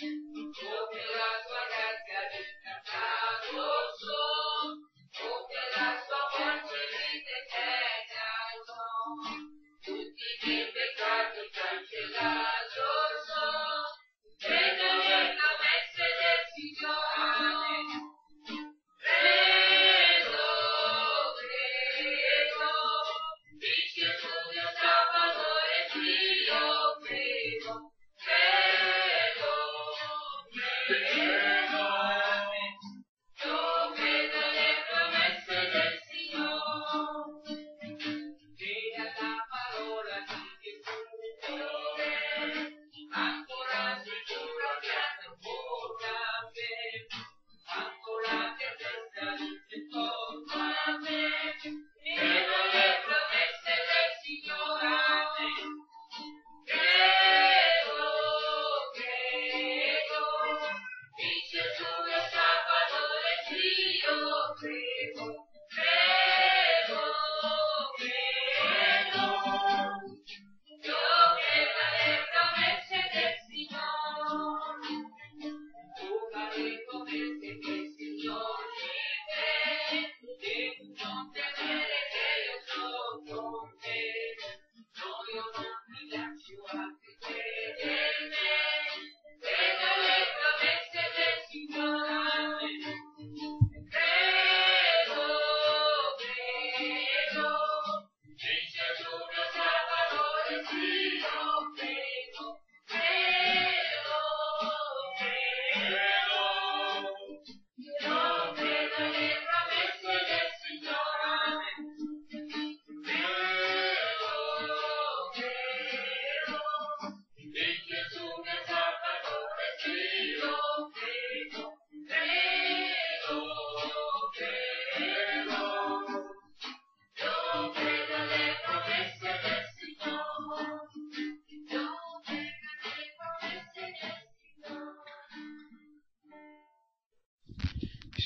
Thank you.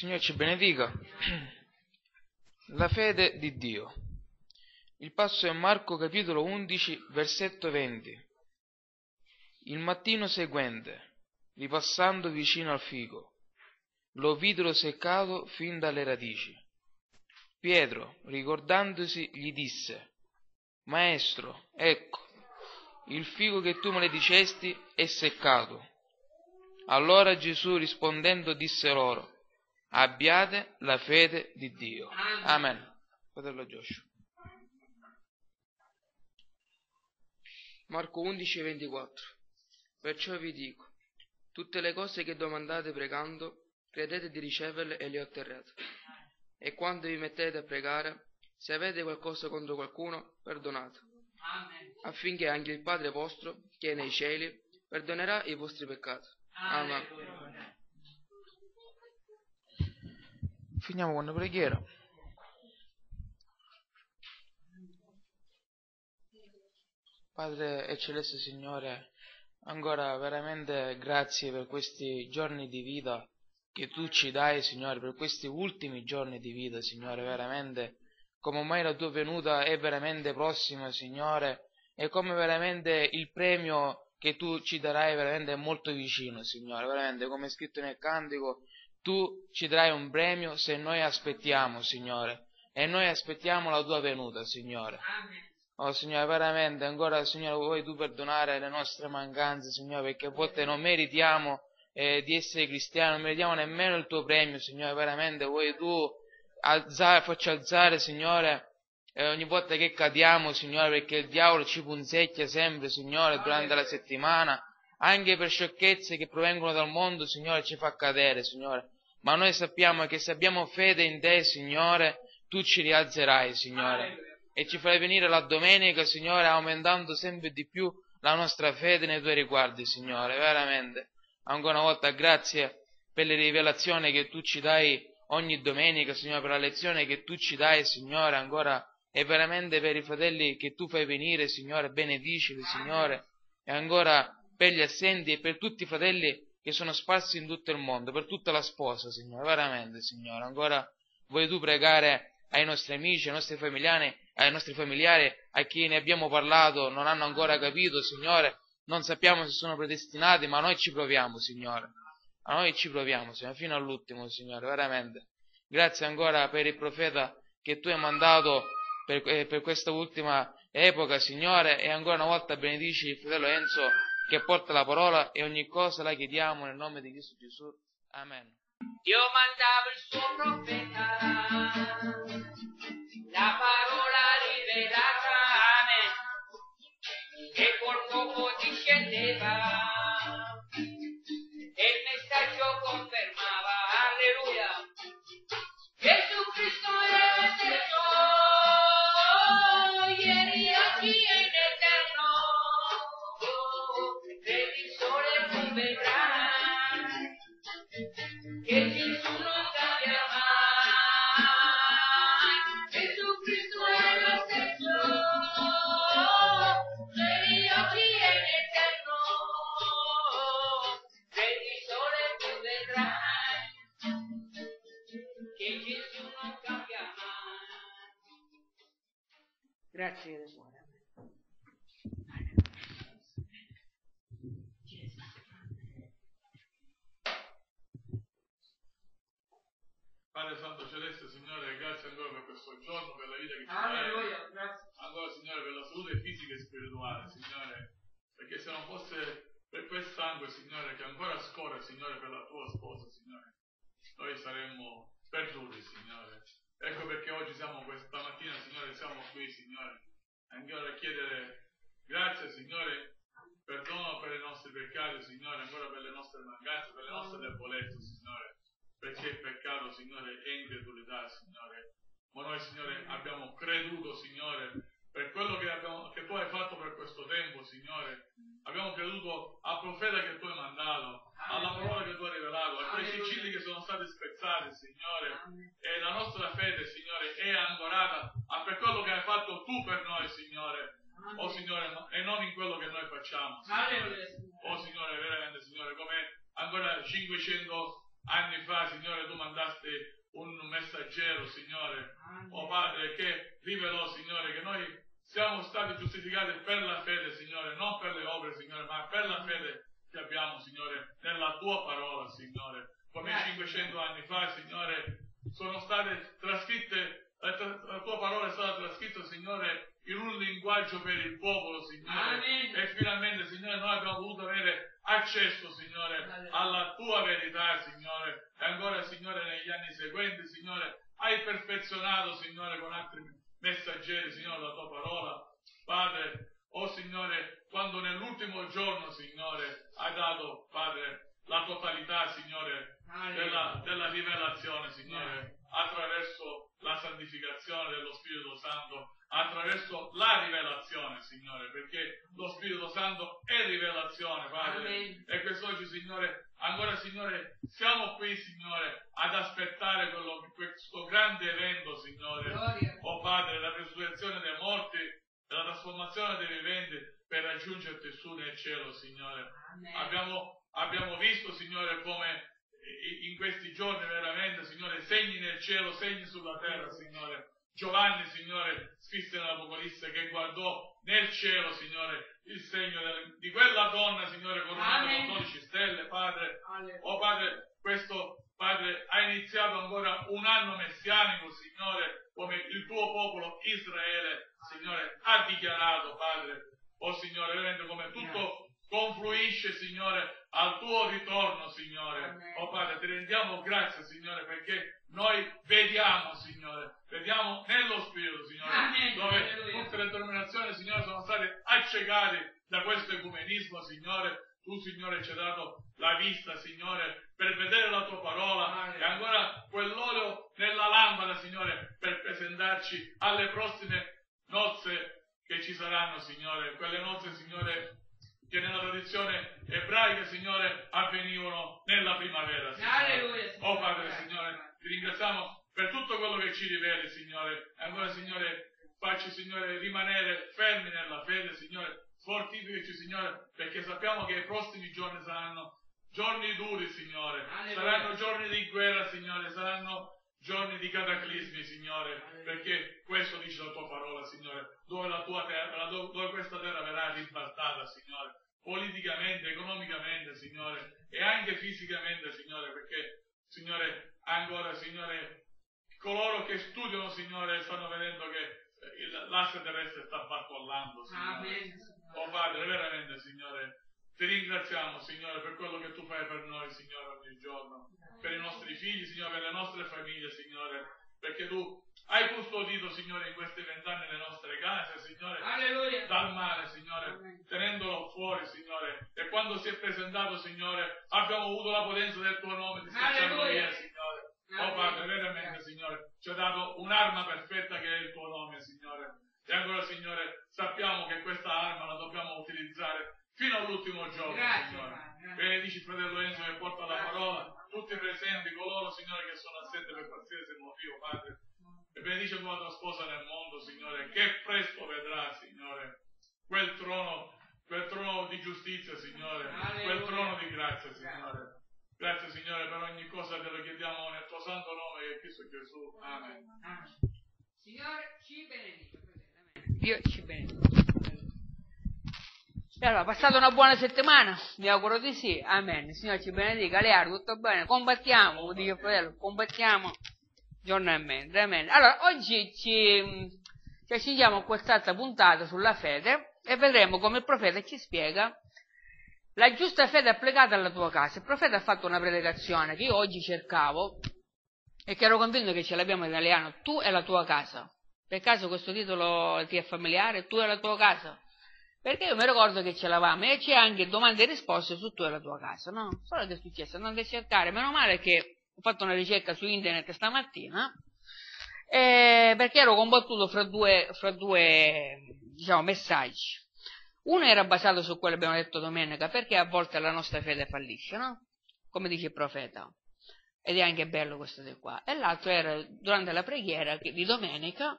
Signore ci benedica. La fede di Dio. Il passo è Marco capitolo 11, versetto 20. Il mattino seguente, ripassando vicino al fico, lo videro seccato fin dalle radici. Pietro, ricordandosi, gli disse, Maestro, ecco, il fico che tu maledicesti è seccato. Allora Gesù rispondendo disse loro, abbiate la fede di Dio. Amen. Fratello Joshua. Marco 11, 24. Perciò vi dico, tutte le cose che domandate pregando, credete di riceverle e le otterrete. E quando vi mettete a pregare, se avete qualcosa contro qualcuno, perdonate, affinché anche il Padre vostro, che è nei cieli, perdonerà i vostri peccati. Amen. Finiamo con la preghiera. Padre e Celeste Signore, ancora veramente grazie per questi giorni di vita che tu ci dai, Signore, per questi ultimi giorni di vita, Signore, veramente come mai la tua venuta è veramente prossima, Signore, e come veramente il premio che tu ci darai veramente è molto vicino, Signore, veramente come è scritto nel cantico, tu ci darai un premio se noi aspettiamo, Signore, e noi aspettiamo la tua venuta, Signore. Oh Signore, veramente ancora, Signore, vuoi tu perdonare le nostre mancanze, Signore, perché a volte non meritiamo eh, di essere cristiani, non meritiamo nemmeno il tuo premio, Signore, veramente vuoi tu alzare, facci alzare, Signore, eh, ogni volta che cadiamo, Signore, perché il diavolo ci punzecchia sempre, Signore, durante la settimana, anche per sciocchezze che provengono dal mondo, Signore, ci fa cadere, Signore ma noi sappiamo che se abbiamo fede in te, Signore, tu ci rialzerai, Signore, e ci farai venire la domenica, Signore, aumentando sempre di più la nostra fede nei tuoi riguardi, Signore, veramente. Ancora una volta grazie per le rivelazioni che tu ci dai ogni domenica, Signore, per la lezione che tu ci dai, Signore, ancora e veramente per i fratelli che tu fai venire, Signore, benedicili, Signore, e ancora per gli assenti e per tutti i fratelli che sono sparsi in tutto il mondo, per tutta la sposa, Signore, veramente, Signore. Ancora vuoi tu pregare ai nostri amici, ai nostri familiari, ai nostri familiari, a chi ne abbiamo parlato, non hanno ancora capito, Signore, non sappiamo se sono predestinati, ma noi ci proviamo, Signore. A noi ci proviamo, Signore, fino all'ultimo, Signore, veramente. Grazie ancora per il profeta che tu hai mandato per, eh, per questa ultima epoca, Signore, e ancora una volta benedici il fratello Enzo che porta la parola e ogni cosa la chiediamo nel nome di Cristo Gesù. Amen. Dio mandava il suo profeta, Grazie del cuore. Padre Santo Celeste, Signore, grazie ancora per questo giorno, per la vita che ci dai. grazie. Ancora, Signore, per la salute fisica e spirituale, Signore. Perché se non fosse per quel sangue, Signore, che ancora scorre, Signore, per la tua sposa, Signore, noi saremmo perduti, Signore. Ecco perché oggi siamo questa mattina, Signore, siamo qui, Signore, ancora a chiedere grazie, Signore, perdono per i nostri peccati, Signore, ancora per le nostre mancanze, per le nostre debolezze, Signore. Perché il peccato, Signore, è incredulità, Signore. Ma noi, Signore, abbiamo creduto, Signore, per quello che, abbiamo, che tu hai fatto per questo tempo, Signore. Abbiamo creduto al profeta che tu hai mandato, alla parola che tu hai rivelato, a quei sigilli che sono stati spezzati, Signore. E la nostra fede, Signore, è ancorata a per quello che hai fatto tu per noi, Signore. Oh Signore, no- e non in quello che noi facciamo. Signore. Oh Signore, veramente, Signore, come ancora 500 anni fa, Signore, tu mandasti un messaggero, Signore, oh Padre, che rivelò, Signore, che noi siamo stati giustificati per la fede, Signore, non per le opere, Signore, ma per la fede che abbiamo, Signore, nella tua parola, Signore. Come 500 anni fa, Signore, sono state trascritte, la, tua parola è stata trascritta, Signore, in un linguaggio per il popolo, Signore. Amen. E finalmente, Signore, noi abbiamo potuto avere accesso, Signore, alla tua verità, Signore. E ancora, Signore, negli anni seguenti, Signore, hai perfezionato, Signore, con altri messaggeri, Signore, la tua parola. Padre, oh Signore, quando nell'ultimo giorno, Signore, hai dato, Padre, la totalità, Signore, della, della rivelazione, Signore, attraverso la santificazione dello Spirito Santo, attraverso la rivelazione, Signore, perché lo Spirito Santo è rivelazione, Padre. Amen. E quest'oggi, Signore, ancora, Signore, siamo qui, Signore, ad aspettare quello- questo grande evento, Signore. Gloria. Oh Padre, la resurrezione dei morti la trasformazione dei viventi per raggiungerti su nel cielo, Signore. Abbiamo, abbiamo visto, Signore, come in questi giorni veramente, Signore, segni nel cielo, segni sulla terra, Signore. Giovanni, Signore, scrisse nell'Apocalisse che guardò nel cielo, Signore, il segno del- di quella donna, Signore, coronata Amen. con 12 stelle, Padre. Alleluia. Oh Padre, questo Padre ha iniziato ancora un anno messianico, Signore, come il tuo popolo Israele, Signore, ha dichiarato, Padre. Oh Signore, veramente come tutto confluisce, Signore, al tuo ritorno, Signore. Amen. Oh Padre, ti rendiamo grazie, Signore, perché noi vediamo, Signore, vediamo nello Spirito, Signore, Amen. dove tutte le denominazioni, Signore, sono state accecate da questo ecumenismo, Signore. Tu, Signore, ci hai dato la vista, Signore, per vedere la tua parola Amen. e ancora quell'olio nella lampada, Signore, per presentarci alle prossime nozze che ci saranno, Signore. Quelle nozze, Signore, che nella tradizione ebraica, Signore, avvenivano nella primavera, Signore. Alleluia. Oh Padre, Signore, ti ringraziamo per tutto quello che ci riveli, Signore. E ancora, Signore, facci, Signore, rimanere fermi nella fede, Signore. Fortificaci, Signore, perché sappiamo che i prossimi giorni saranno giorni duri, Signore. Alleluia. Saranno giorni di guerra, Signore. Saranno giorni di cataclismi, Signore. Perché questo dice la tua parola, Signore. Dove la tua terra, dove questa terra verrà ribaltata, Signore. Politicamente, economicamente, Signore, e anche fisicamente, Signore, perché, Signore, ancora, Signore, coloro che studiano, Signore, stanno vedendo che eh, l'asse terrestre sta barcollando, Signore. Oh Padre, veramente, Signore, ti ringraziamo, Signore, per quello che tu fai per noi, Signore, ogni giorno, per i nostri figli, Signore, per le nostre famiglie, Signore, perché tu hai custodito, Signore, in questi vent'anni le nostre case, Signore, Alleluia. dal male, Signore, tenendolo fuori, Signore. E quando si è presentato, Signore, abbiamo avuto la potenza del tuo nome di scacciarlo via, Signore. Oh Padre, veramente, Signore, ci ha dato un'arma perfetta che è il tuo nome, Signore. E ancora, Signore, sappiamo che questa arma la dobbiamo utilizzare fino all'ultimo giorno, Grazie, Signore. Padre. Benedici il fratello Enzo che porta la parola, tutti presenti, coloro, Signore, che sono assenti per qualsiasi motivo, Padre. E benedice tua tua sposa nel mondo, Signore, che presto vedrà, Signore, quel trono, quel trono di giustizia, Signore, quel Alleluia. trono di grazia, Signore. Grazie, Signore, per ogni cosa te lo chiediamo nel tuo santo nome, è Cristo Gesù. Amen. Amen. Signore ci benedica. Dio ci benedica. Allora, passata una buona settimana? Mi auguro di sì. Amen. Il Signore ci benedica. Lear, tutto bene? Combattiamo, dice fratello, combattiamo giornalmente. Amen. Allora, oggi ci, ci accingiamo quest'altra puntata sulla fede e vedremo come il profeta ci spiega la giusta fede applicata alla tua casa. Il profeta ha fatto una predicazione che io oggi cercavo e che ero convinto che ce l'abbiamo in italiano. Tu e la tua casa. Per caso questo titolo ti è familiare? Tu e la tua casa? Perché io mi ricordo che ce l'avamo e c'è anche domande e risposte su tu e la tua casa, no? Solo che è successo? Andate a cercare. Meno male che ho fatto una ricerca su internet stamattina eh, perché ero combattuto fra due, fra due diciamo, messaggi. Uno era basato su quello che abbiamo detto domenica, perché a volte la nostra fede fallisce, no? Come dice il profeta. Ed è anche bello questo di qua. E l'altro era durante la preghiera di domenica,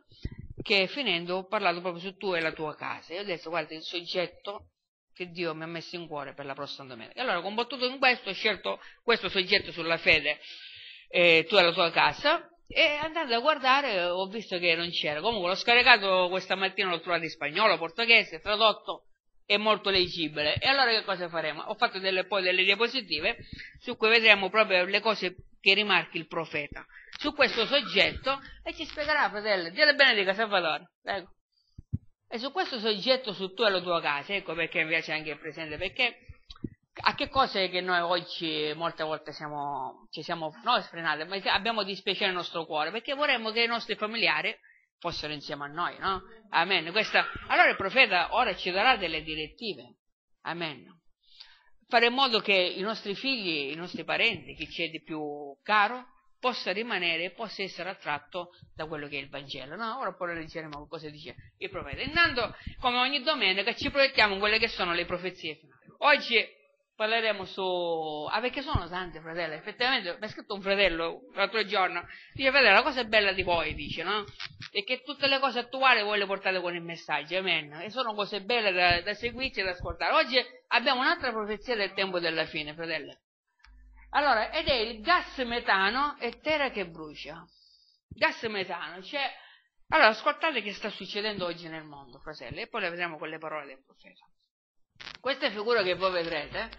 che finendo ho parlato proprio su tu e la tua casa. E ho detto, guarda, il soggetto che Dio mi ha messo in cuore per la prossima domenica. Allora, combattuto in questo, ho scelto questo soggetto sulla fede, eh, tu e la tua casa, e andando a guardare ho visto che non c'era. Comunque l'ho scaricato questa mattina, l'ho trovato in spagnolo, portoghese, tradotto è molto leggibile. E allora che cosa faremo? Ho fatto delle, poi delle diapositive su cui vedremo proprio le cose che rimarchi il profeta su questo soggetto e ci spiegherà, fratello. Dio le benedica, Salvatore. Prego. E su questo soggetto, su tu e la tua casa, ecco perché mi piace anche il presente, perché a che cose che noi oggi molte volte siamo, ci siamo non sfrenati, ma abbiamo dispiacere nel nostro cuore, perché vorremmo che i nostri familiari fossero insieme a noi, no? Amen. Questa... Allora il profeta ora ci darà delle direttive. Amen. Fare in modo che i nostri figli, i nostri parenti, chi c'è di più caro, possa rimanere e possa essere attratto da quello che è il Vangelo. No? Ora poi leggeremo cosa dice il profeta. Intanto, come ogni domenica, ci proiettiamo in quelle che sono le profezie finali. Oggi parleremo su... Ah, perché sono tante, fratello. Effettivamente, mi ha scritto un fratello l'altro giorno. Dice, fratello, la cosa bella di voi, dice, no? È che tutte le cose attuali voi le portate con il messaggio, amen. E sono cose belle da, da seguirci e da ascoltare. Oggi abbiamo un'altra profezia del tempo della fine, fratello. Allora, ed è il gas metano e terra che brucia. Gas metano, cioè... Allora, ascoltate che sta succedendo oggi nel mondo, fratelli, e poi le vedremo con le parole del profeta. Questa figura che voi vedrete,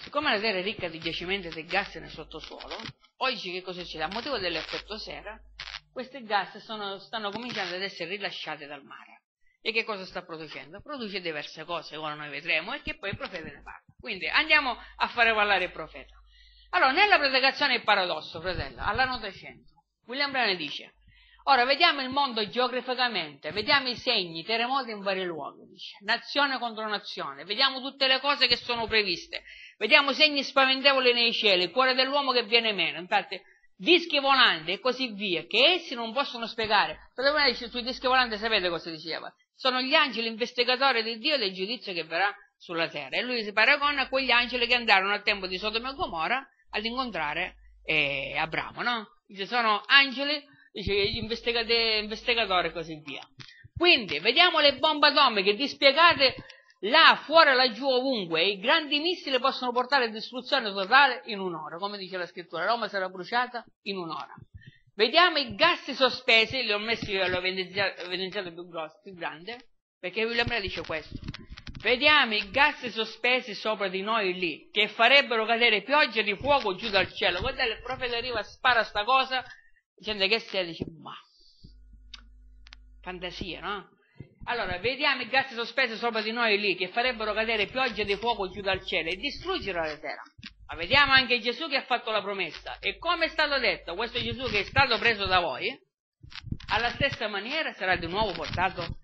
siccome la terra è ricca di giacimenti di gas nel sottosuolo, oggi che cosa succede? A motivo dell'effetto sera, questi gas sono, stanno cominciando ad essere rilasciati dal mare. E che cosa sta producendo? Produce diverse cose, ora noi vedremo, e che poi il profeta ne parla. Quindi andiamo a fare parlare il profeta. Allora, nella predicazione il paradosso, fratello, alla nota 100, William Brane dice, ora vediamo il mondo geograficamente, vediamo i segni, terremoti in vari luoghi, dice, nazione contro nazione, vediamo tutte le cose che sono previste, vediamo segni spaventevoli nei cieli, il cuore dell'uomo che viene meno, infatti dischi volanti e così via, che essi non possono spiegare. Fratello dice, sui dischi volanti sapete cosa diceva? Sono gli angeli investigatori di Dio del giudizio che verrà sulla terra. E lui si paragona a quegli angeli che andarono al tempo di Sodoma e Gomorra ad incontrare eh, Abramo, no? Dice, sono angeli, dice, gli investigati- investigatori e così via. Quindi, vediamo le bombe atomiche dispiegate là, fuori, laggiù, ovunque. I grandi missili possono portare a distruzione totale in un'ora, come dice la scrittura. Roma sarà bruciata in un'ora. Vediamo i gas sospesi, li ho messi, l'ho evidenziato più, grosso, più grande, perché William Ray dice questo. Vediamo i gas sospesi sopra di noi lì, che farebbero cadere pioggia di fuoco giù dal cielo. Guardate, il profeta arriva, spara sta cosa, gente che si dice, ma, fantasia, no? Allora, vediamo i gas sospesi sopra di noi lì, che farebbero cadere pioggia di fuoco giù dal cielo e distruggere la terra. Ma vediamo anche Gesù che ha fatto la promessa. E come è stato detto, questo Gesù che è stato preso da voi, alla stessa maniera sarà di nuovo portato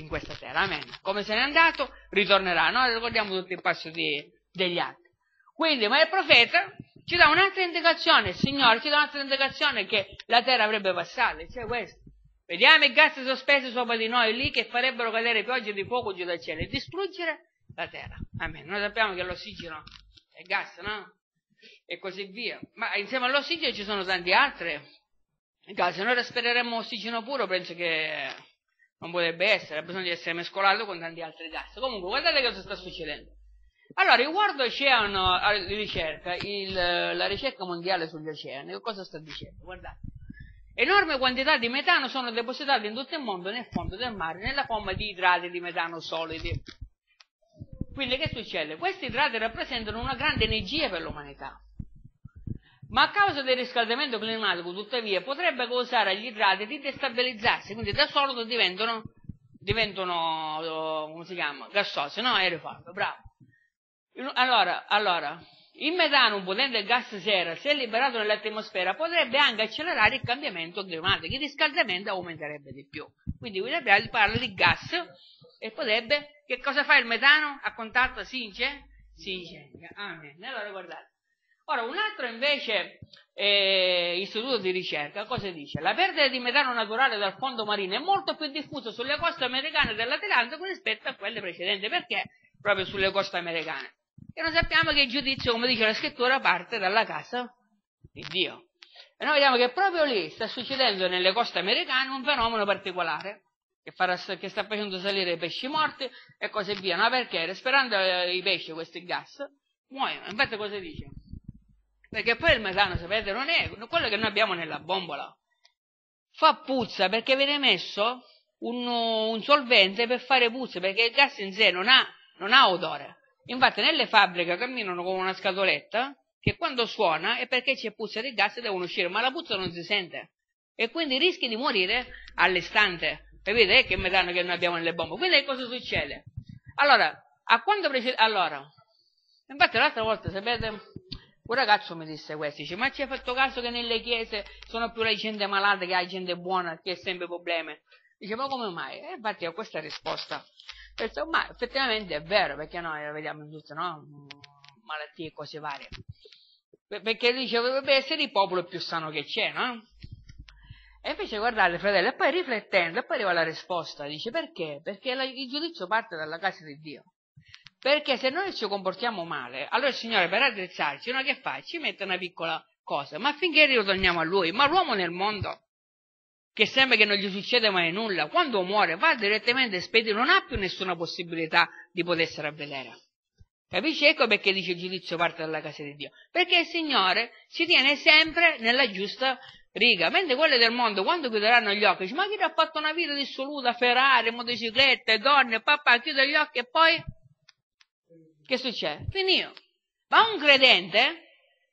in questa terra. Amen. Come se n'è andato, ritornerà. Noi ricordiamo tutto il passo di, degli altri. Quindi, ma il profeta ci dà un'altra indicazione, il Signore ci dà un'altra indicazione che la terra avrebbe passato, cioè questo. Vediamo i gas sospesi sopra di noi lì che farebbero cadere piogge di fuoco giù dal cielo e distruggere la terra. Amen. Noi sappiamo che l'ossigeno è gas, no? E così via. Ma insieme all'ossigeno ci sono tanti altri gas. Se noi respireremmo ossigeno puro, penso che non potrebbe essere, ha bisogno di essere mescolato con tanti altri gas. Comunque, guardate cosa sta succedendo. Allora, il World Ocean di ricerca, il, la ricerca mondiale sugli oceani, cosa sta dicendo? Guardate. Enorme quantità di metano sono depositate in tutto il mondo nel fondo del mare nella forma di idrati di metano solidi. Quindi che succede? Questi idrati rappresentano una grande energia per l'umanità. Ma a causa del riscaldamento climatico, tuttavia, potrebbe causare agli idrati di destabilizzarsi, quindi da solido diventano, diventano come si chiama, gassosi, no? Aerofallo, bravo. Allora, allora, il metano, un potente gas sera, se liberato nell'atmosfera, potrebbe anche accelerare il cambiamento climatico, il riscaldamento aumenterebbe di più. Quindi qui parla di gas e potrebbe, che cosa fa il metano? A contatto si incendia? Si incendia. Amen. Allora guardate. Ora, un altro invece eh, istituto di ricerca cosa dice? La perdita di metano naturale dal fondo marino è molto più diffusa sulle coste americane dell'Atlantico rispetto a quelle precedenti. Perché? Proprio sulle coste americane. E noi sappiamo che il giudizio, come dice la scrittura, parte dalla casa di Dio. E noi vediamo che proprio lì sta succedendo nelle coste americane un fenomeno particolare che, farà, che sta facendo salire i pesci morti e così via. No, perché respirando eh, i pesci, questi gas, muoiono. Infatti cosa dice? Perché poi il metano, sapete, non è quello che noi abbiamo nella bombola. Fa puzza perché viene messo un, un solvente per fare puzza, perché il gas in sé non ha, non ha odore. Infatti nelle fabbriche camminano con una scatoletta che quando suona è perché c'è puzza di gas e devono uscire, ma la puzza non si sente. E quindi rischi di morire all'istante. Capite? È che metano che noi abbiamo nelle bombe. Quindi cosa succede? Allora, a quando precede... Allora, infatti l'altra volta, sapete, un ragazzo mi disse questo, dice, ma ci hai fatto caso che nelle chiese sono più la gente malata che la gente buona, che ha sempre problemi? Dice, ma come mai? E infatti ho questa risposta. Penso, ma effettivamente è vero, perché noi la vediamo tutte, no? Malattie e cose varie. Perché dice, dovrebbe essere il popolo più sano che c'è, no? E invece guardate, fratello, e poi riflettendo, e poi arriva la risposta, dice, perché? Perché la, il giudizio parte dalla casa di Dio. Perché se noi ci comportiamo male, allora il Signore per addrezzarci, no, che fa? Ci mette una piccola cosa, ma finché ritorniamo a Lui, ma l'uomo nel mondo, che sembra che non gli succeda mai nulla, quando muore va direttamente spedito, non ha più nessuna possibilità di potersi ravvedere. Capisci? Ecco perché dice il giudizio parte dalla casa di Dio. Perché il Signore ci tiene sempre nella giusta riga. Mentre quelli del mondo, quando chiuderanno gli occhi, dice, ma chi ha fatto una vita dissoluta, Ferrari, motociclette, donne, papà, chiude gli occhi e poi che succede? Finito. Ma un credente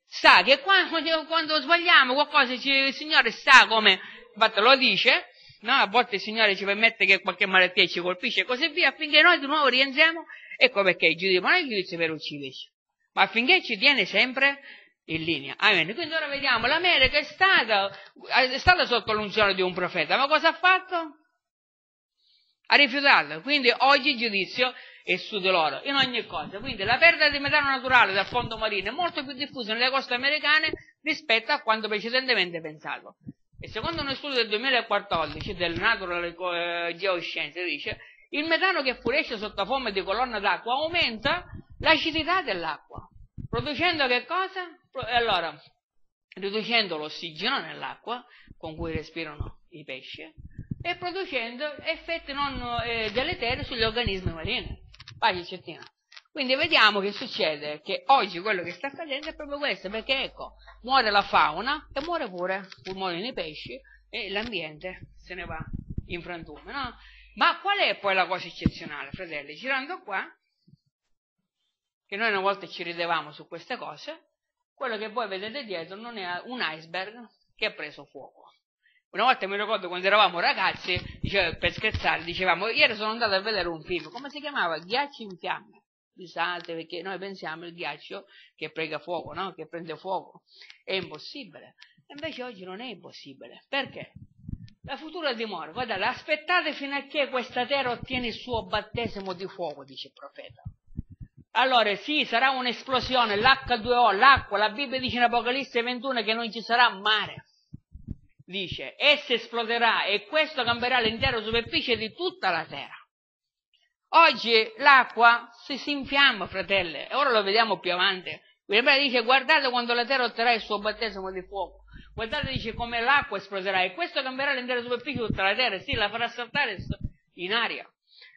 sa che quando, quando sbagliamo qualcosa il Signore sa come, infatti lo dice, no? a volte il Signore ci permette che qualche malattia ci colpisce e così via, affinché noi di nuovo rientriamo, ecco perché il giudizio non è il giudizio per ucciderci, ma affinché ci tiene sempre in linea. Amen. Quindi ora vediamo, l'America è stata, è stata sotto l'unzione di un profeta, ma cosa ha fatto? Ha rifiutato. Quindi oggi il giudizio e su di loro, in ogni cosa. Quindi la perdita di metano naturale dal fondo marino è molto più diffusa nelle coste americane rispetto a quanto precedentemente pensato. E secondo uno studio del 2014 del Natural eh, Geoscience dice il metano che fuoriesce sotto forma di colonna d'acqua aumenta l'acidità dell'acqua, producendo che cosa? Allora, riducendo l'ossigeno nell'acqua con cui respirano i pesci e producendo effetti non eh, deleteri sugli organismi marini. Vai Cettina. Quindi vediamo che succede, che oggi quello che sta accadendo è proprio questo, perché ecco, muore la fauna e muore pure, muoiono i pesci e l'ambiente se ne va in frantume, no? Ma qual è poi la cosa eccezionale, fratelli? Girando qua, che noi una volta ci ridevamo su queste cose, quello che voi vedete dietro non è un iceberg che ha preso fuoco. Una volta mi ricordo quando eravamo ragazzi, diceva, per scherzare, dicevamo, ieri sono andato a vedere un film, come si chiamava? Ghiacci in fiamme. Pensate, perché noi pensiamo il ghiaccio che prega fuoco, no? Che prende fuoco. È impossibile. Invece oggi non è impossibile. Perché? La futura dimora, guardate, aspettate fino a che questa terra ottiene il suo battesimo di fuoco, dice il profeta. Allora sì, sarà un'esplosione, l'H2O, l'acqua, la Bibbia dice in Apocalisse 21 che non ci sarà mare. Dice, essa esploderà e questo cambierà l'intera superficie di tutta la terra. Oggi l'acqua si, si infiamma, fratelli, e ora lo vediamo più avanti. La Bibbia dice, guardate quando la terra otterrà il suo battesimo di fuoco. Guardate, dice, come l'acqua esploderà e questo cambierà l'intera superficie di tutta la terra. Sì, la farà saltare in aria.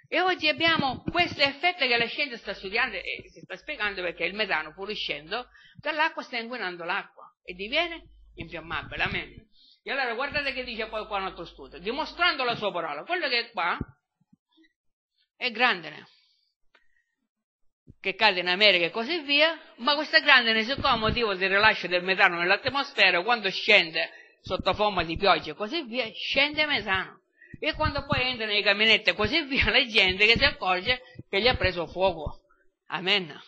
E oggi abbiamo questo effetto che la scienza sta studiando e si sta spiegando perché il metano fuoriuscendo dall'acqua sta inquinando l'acqua e diviene infiammabile. Amen. Allora guardate che dice poi qua un altro studio, dimostrando la sua parola. Quello che è qua è grande, che cade in America e così via, ma questa grandine, siccome a motivo del rilascio del metano nell'atmosfera, quando scende sotto forma di pioggia e così via, scende metano. E quando poi entra nei caminetti e così via, la gente che si accorge che gli ha preso fuoco. Amen.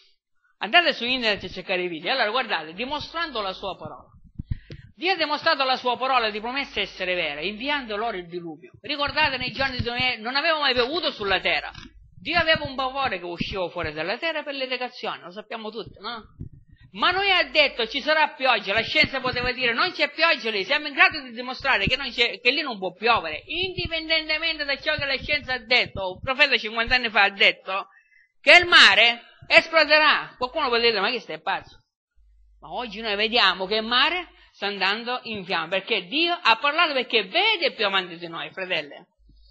Andate su internet a cercare i video. Allora guardate, dimostrando la sua parola. Dio ha dimostrato la sua parola di promessa essere vera, inviando loro il diluvio. Ricordate nei giorni di Noè, non aveva mai piovuto sulla terra. Dio aveva un bavore che usciva fuori dalla terra per l'irrigazione, lo sappiamo tutti, no? Ma noi ha detto ci sarà pioggia, la scienza poteva dire non c'è pioggia lì, siamo in grado di dimostrare che, che, lì non può piovere, indipendentemente da ciò che la scienza ha detto, il profeta 50 anni fa ha detto che il mare esploderà. Qualcuno può dire ma che stai pazzo? Ma oggi noi vediamo che il mare sta andando in fiamme, perché Dio ha parlato perché vede più avanti di noi, fratelli,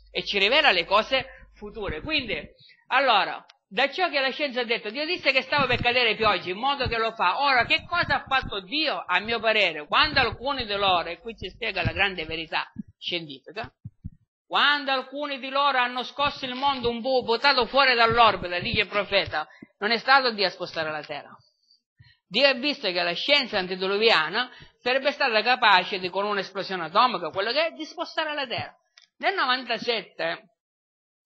e ci rivela le cose future. Quindi, allora, da ciò che la scienza ha detto, Dio disse che stava per cadere pioggia, in modo che lo fa. Ora, che cosa ha fatto Dio, a mio parere? Quando alcuni di loro, e qui ci spiega la grande verità scientifica, quando alcuni di loro hanno scosso il mondo un po', buttato fuori dall'orbita, dice il profeta, non è stato Dio a spostare la terra. Dio ha visto che la scienza antediluviana sarebbe stata capace di, con un'esplosione atomica, quello che è, di spostare la terra. Nel 97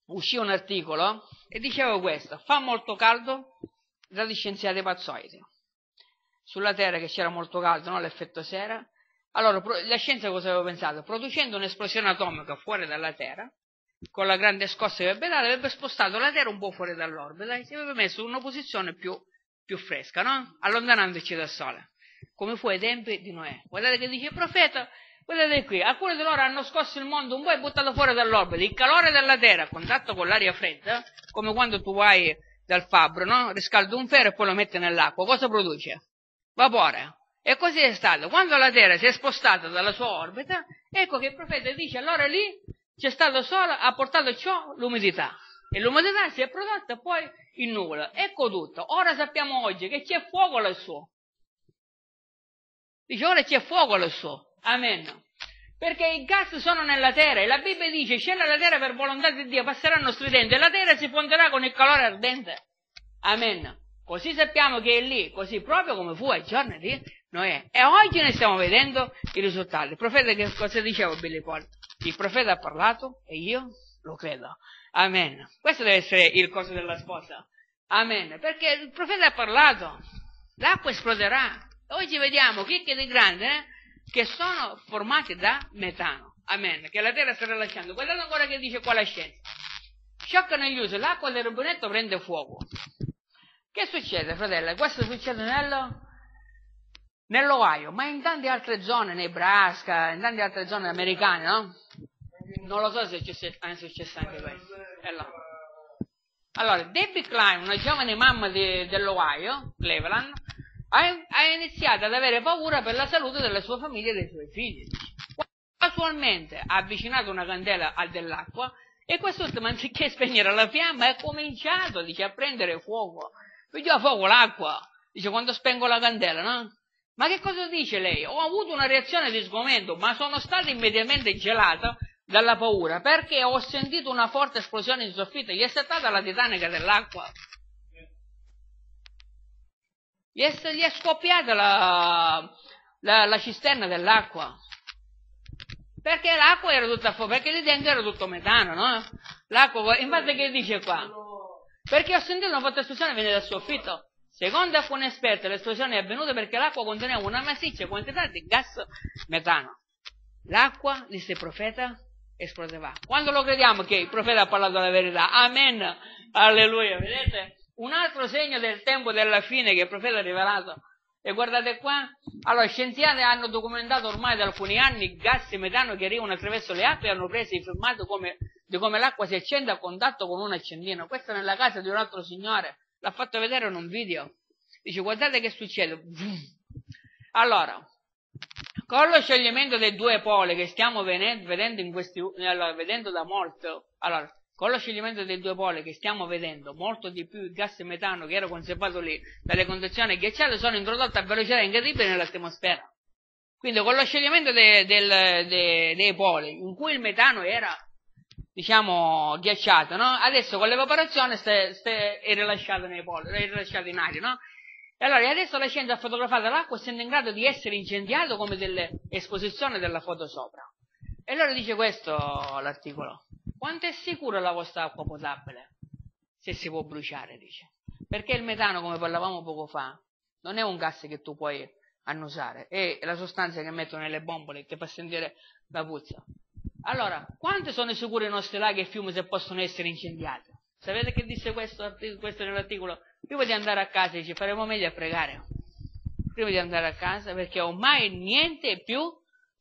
uscì un articolo e diceva questo, fa molto caldo dagli scienziati pazzoidi. Sulla Terra che c'era molto caldo, no? l'effetto sera. Allora, la scienza cosa aveva pensato? Producendo un'esplosione atomica fuori dalla Terra, con la grande scossa che avrebbe dato, avrebbe spostato la Terra un po' fuori dall'orbita e si avrebbe messo in una posizione più, più fresca, no? allontanandoci dal Sole, come fu ai tempi di Noè. Guardate che dice il profeta, Guardate qui, alcuni di loro hanno scosso il mondo un po' e buttato fuori dall'orbita. Il calore della terra a contatto con l'aria fredda, come quando tu vai dal fabbro, no? Riscaldi un ferro e poi lo metti nell'acqua. Cosa produce? Vapore. E così è stato. Quando la Terra si è spostata dalla sua orbita, ecco che il profeta dice, allora lì c'è stato solo, ha portato ciò l'umidità. E l'umidità si è prodotta poi in nuvola. Ecco tutto. Ora sappiamo oggi che c'è fuoco lassù. Dice, ora c'è fuoco lassù. Amen. Perché i gas sono nella terra e la Bibbia dice scende la terra per volontà di Dio, passeranno stridenti e la terra si fonderà con il calore ardente. Amen. Così sappiamo che è lì, così proprio come fu ai giorni di Noè. E oggi ne stiamo vedendo i risultati. Il profeta che cosa diceva Billy Paul? Il profeta ha parlato e io lo credo. Amen. Questo deve essere il coso della sposa. Amen. Perché il profeta ha parlato. L'acqua esploderà. Oggi vediamo chicche di grande, eh? che sono formati da metano. Amen. Che la terra sta rilasciando. Guardate ancora che dice qua la scienza. Sciocca negli usi, l'acqua del rubinetto prende fuoco. Che succede, fratello? Questo succede nello, nell'Ohio, ma in tante altre zone, Nebraska, in tante altre zone americane, no? Non lo so se è successo anche questo. Allora, Debbie Klein, una giovane mamma di, dell'Ohio, Cleveland, ha, iniziato ad avere paura per la salute della sua famiglia e dei suoi figli. Casualmente ha avvicinato una candela al dell'acqua e quest'ultima, anziché spegnere la fiamma, è cominciato dice, a prendere fuoco. Pigliò a fuoco l'acqua, dice quando spengo la candela, no? Ma che cosa dice lei? Ho avuto una reazione di sgomento, ma sono stato immediatamente gelato dalla paura perché ho sentito una forte esplosione in soffitta. Gli è stata la titanica dell'acqua. Gli è, gli è scoppiata la, la, la cisterna dell'acqua. Perché l'acqua era tutta fuori, perché lì dentro era tutto metano, no? L'acqua, infatti che dice qua? Perché ho sentito una forte esplosione viene dal soffitto. Secondo alcuni esperti l'esplosione è avvenuta perché l'acqua conteneva una massiccia quantità di gas metano. L'acqua, disse il profeta, esplodeva. Quando lo crediamo che il profeta ha parlato la verità? Amen. Alleluia. Vedete? Un altro segno del tempo della fine che il profeta ha rivelato. E guardate qua. Allora, scienziati hanno documentato ormai da alcuni anni gas metano che arrivano attraverso le acque e hanno preso e filmato come, di come l'acqua si accende a contatto con un accendino. Questo nella casa di un altro signore. L'ha fatto vedere in un video. Dice, guardate che succede. Allora, con lo scioglimento dei due poli che stiamo vedendo, questi, allora, vedendo da molto, allora, con lo scioglimento dei due poli che stiamo vedendo, molto di più il gas metano che era conservato lì dalle condizioni ghiacciate sono introdotte a velocità incredibili nell'atmosfera. Quindi con lo scioglimento dei, del, dei, dei poli, in cui il metano era, diciamo, ghiacciato, no? Adesso con l'evaporazione è rilasciato nei poli, è rilasciato in aria, no? E allora adesso la scienza ha fotografato l'acqua essendo in grado di essere incendiato come dell'esposizione della foto sopra. E allora dice questo l'articolo. Quanto è sicura la vostra acqua potabile? Se si può bruciare, dice. Perché il metano, come parlavamo poco fa, non è un gas che tu puoi annusare, è la sostanza che mettono nelle bombole che fa sentire la puzza. Allora, quanto sono sicuri i nostri laghi e fiumi se possono essere incendiati? Sapete che disse questo, questo nell'articolo? Prima di andare a casa dice faremo meglio a pregare. Prima di andare a casa perché ormai niente più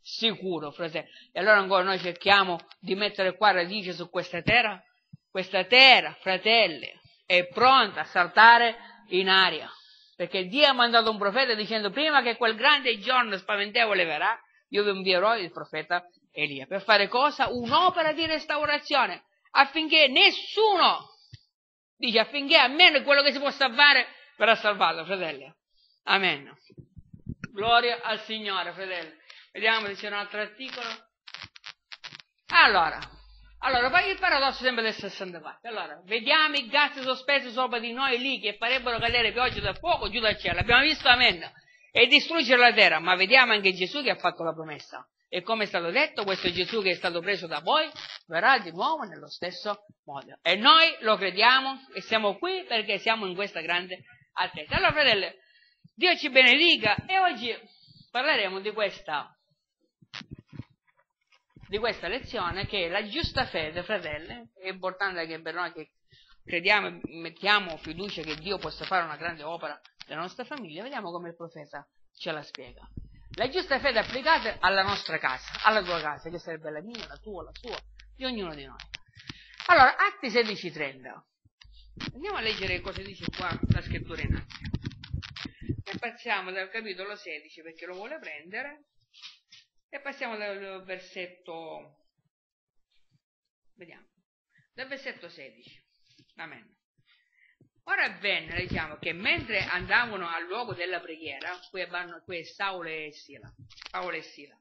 sicuro, fratello. E allora ancora noi cerchiamo di mettere qua radice su questa terra. Questa terra, fratelli, è pronta a saltare in aria. Perché Dio ha mandato un profeta dicendo prima che quel grande giorno spaventevole verrà, io vi invierò il profeta Elia. Per fare cosa? Un'opera di restaurazione affinché nessuno Dice affinché almeno quello che si può salvare verrà salvato, fratelli. Amen. Gloria al Signore, fratelli. Vediamo se c'è un altro articolo. Allora, allora, poi il paradosso sempre del 64. Allora, vediamo i gatti sospesi sopra di noi lì che farebbero cadere pioggia dal fuoco giù dal cielo. Abbiamo visto, amen. E distruggere la terra, ma vediamo anche Gesù che ha fatto la promessa. E come è stato detto, questo Gesù che è stato preso da voi verrà di nuovo nello stesso modo. E noi lo crediamo e siamo qui perché siamo in questa grande attesa. Allora, fratelli, Dio ci benedica e oggi parleremo di questa, di questa lezione che la giusta fede, fratelli. È importante che per noi che crediamo e mettiamo fiducia che Dio possa fare una grande opera nella nostra famiglia, vediamo come il profeta ce la spiega. La giusta fede applicata alla nostra casa, alla tua casa, che sarebbe la mia, la tua, la sua, di ognuno di noi. Allora, Atti 16.30. Andiamo a leggere cosa dice qua la scrittura in Atti. E passiamo dal capitolo 16 perché lo vuole prendere. E passiamo dal versetto. Vediamo. Dal versetto 16. Amen. Ora avvenne, diciamo, che mentre andavano al luogo della preghiera, qui, vanno, qui è Saulo e Sila, Paolo e Sila,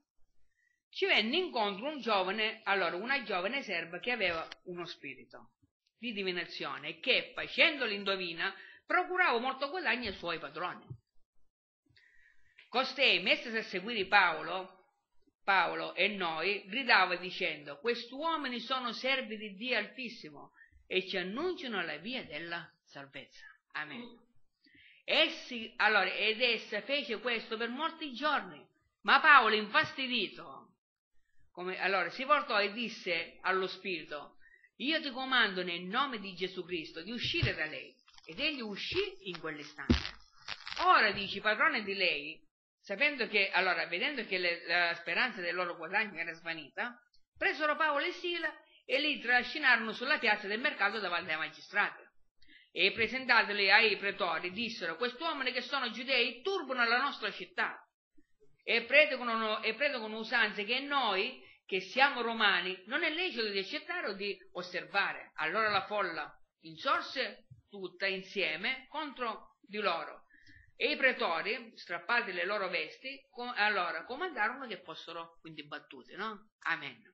ci venne incontro un giovane, allora una giovane serva che aveva uno spirito di divinazione che, facendo l'indovina, procurava molto guadagno ai suoi padroni. Costei, messasi a seguire Paolo, Paolo e noi, gridava dicendo, questi uomini sono servi di Dio Altissimo e ci annunciano la via della salvezza. Amen. Essi, allora, ed essa fece questo per molti giorni, ma Paolo, infastidito, come, allora, si voltò e disse allo Spirito, io ti comando nel nome di Gesù Cristo di uscire da lei. Ed egli uscì in quell'istante. Ora, dici, padrone di lei, sapendo che, allora, vedendo che le, la speranza del loro guadagno era svanita, presero Paolo e Sila e li trascinarono sulla piazza del mercato davanti ai magistrati. E presentateli ai pretori dissero quest'uomini che sono giudei turbano la nostra città e predicano, e predicano usanze che noi che siamo romani non è lecito di accettare o di osservare. Allora la folla insorse tutta insieme contro di loro e i pretori strappati le loro vesti allora comandarono che fossero quindi battuti no? amen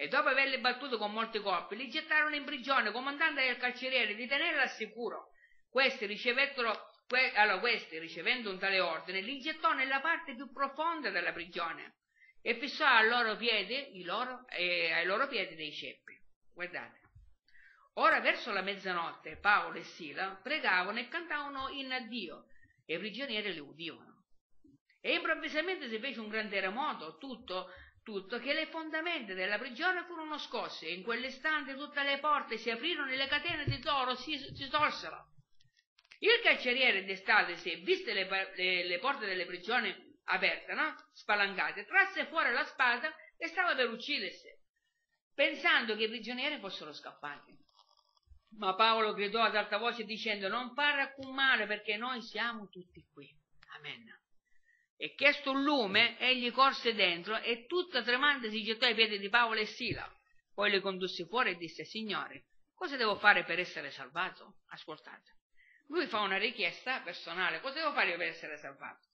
e dopo averli battuti con molti colpi, li gettarono in prigione, comandando al carceriere di tenerli al sicuro. Questi ricevettero allora questi, ricevendo un tale ordine, li gettò nella parte più profonda della prigione e fissò ai loro piedi, loro, eh, ai loro piedi dei ceppi. Guardate. Ora verso la mezzanotte Paolo e Sila pregavano e cantavano in a Dio e i prigionieri li udivano. E improvvisamente si fece un grande terremoto, tutto, tutto, che le fondamenta della prigione furono scosse e in quell'istante tutte le porte si aprirono e le catene di toro si, si tolsero. Il carceriere d'estatesi, viste le, le, le porte delle prigioni aperte, no? spalancate, trasse fuori la spada e stava per uccidersi, pensando che i prigionieri fossero scappati. Ma Paolo gridò ad alta voce dicendo non fare alcun male perché noi siamo tutti qui. Amen. E chiesto un lume, egli corse dentro e tutta tremante si gettò ai piedi di Paolo e Sila. Poi li condusse fuori e disse, Signore, cosa devo fare per essere salvato? Ascoltate. Lui fa una richiesta personale, cosa devo fare per essere salvato?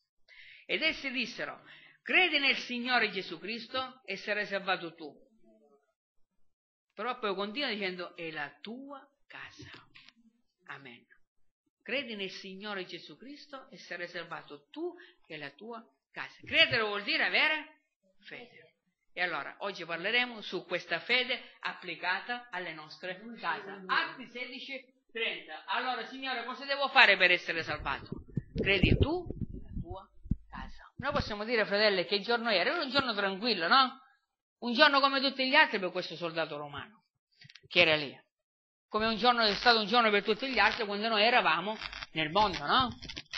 Ed essi dissero, credi nel Signore Gesù Cristo e sarai salvato tu. Però poi continua dicendo, e la tua casa. Amen. Credi nel Signore Gesù Cristo e sarai salvato tu e la tua casa. Credere vuol dire avere fede. E allora, oggi parleremo su questa fede applicata alle nostre case. Atti 16, 30. Allora, Signore, cosa devo fare per essere salvato? Credi tu la tua casa. Noi possiamo dire, fratelli, che giorno era? Era un giorno tranquillo, no? Un giorno come tutti gli altri per questo soldato romano che era lì come un giorno è stato un giorno per tutti gli altri quando noi eravamo nel mondo, no?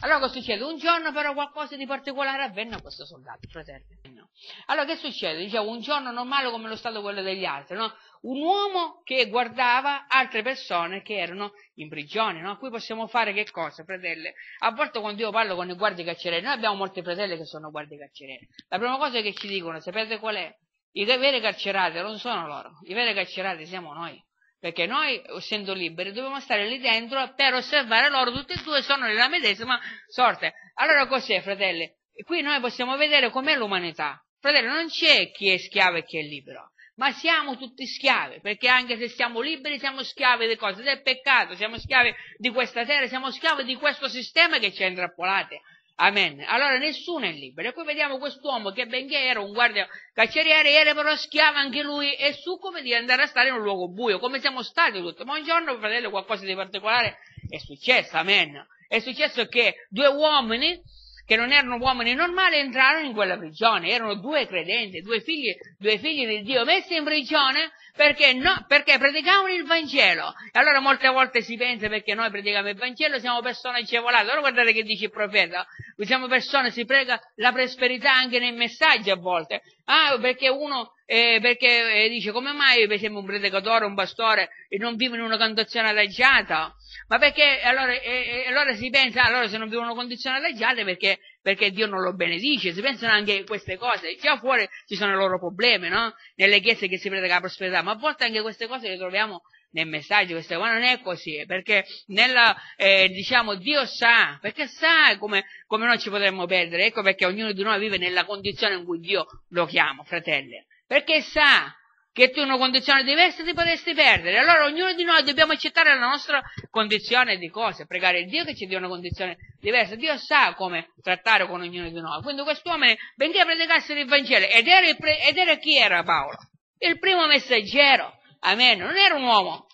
Allora cosa succede? Un giorno però qualcosa di particolare avvenne a questo soldato, fratello. No. Allora che succede? Dicevo, un giorno normale come lo stato quello degli altri, no? Un uomo che guardava altre persone che erano in prigione, no? Qui possiamo fare che cosa, fratelli? A volte quando io parlo con i guardie carcerieri, noi abbiamo molti fratelli che sono guardie carcerieri. La prima cosa che ci dicono, sapete qual è? I veri carcerati non sono loro, i veri carcerati siamo noi. Perché noi, essendo liberi, dobbiamo stare lì dentro per osservare loro, tutti e due sono nella medesima sorte. Allora cos'è, fratelli? Qui noi possiamo vedere com'è l'umanità. Fratelli, non c'è chi è schiavo e chi è libero, ma siamo tutti schiavi, perché anche se siamo liberi siamo schiavi di cose, del peccato, siamo schiavi di questa terra, siamo schiavi di questo sistema che ci ha intrappolati. Amen. Allora nessuno è libero. E qui vediamo quest'uomo che benché era un guardia carceriere, era però schiavo anche lui e su come di andare a stare in un luogo buio, come siamo stati tutti. Ma un giorno, fratello, qualcosa di particolare è successo, amen. È successo che due uomini che non erano uomini normali, entrarono in quella prigione. Erano due credenti, due figli, due figli di Dio messi in prigione perché, no, perché predicavano il Vangelo. E allora molte volte si pensa perché noi predichiamo il Vangelo siamo persone agevolate. Allora guardate che dice il profeta, siamo persone, si prega la prosperità anche nei messaggi a volte. Ah, perché uno eh, perché eh, dice come mai per esempio un predicatore, un pastore non vive in una condizione adagiata? Ma perché allora, eh, allora si pensa, allora se non vivono condizioni adagiate perché, perché, Dio non lo benedice, si pensano anche queste cose, già fuori ci sono i loro problemi, no? Nelle chiese che si predica la prosperità, ma a volte anche queste cose le troviamo nel messaggio, queste cose. Non è così, perché nella, eh, diciamo, Dio sa, perché sa come, come noi ci potremmo perdere, ecco perché ognuno di noi vive nella condizione in cui Dio lo chiama, fratelli, perché sa che tu in una condizione diversa ti potresti perdere. Allora ognuno di noi dobbiamo accettare la nostra condizione di cose, pregare Dio che ci dia una condizione diversa. Dio sa come trattare con ognuno di noi. Quindi quest'uomo, benché predicasse il Vangelo, ed era, pre- ed era chi era Paolo? Il primo messaggero. Amen. Non era un uomo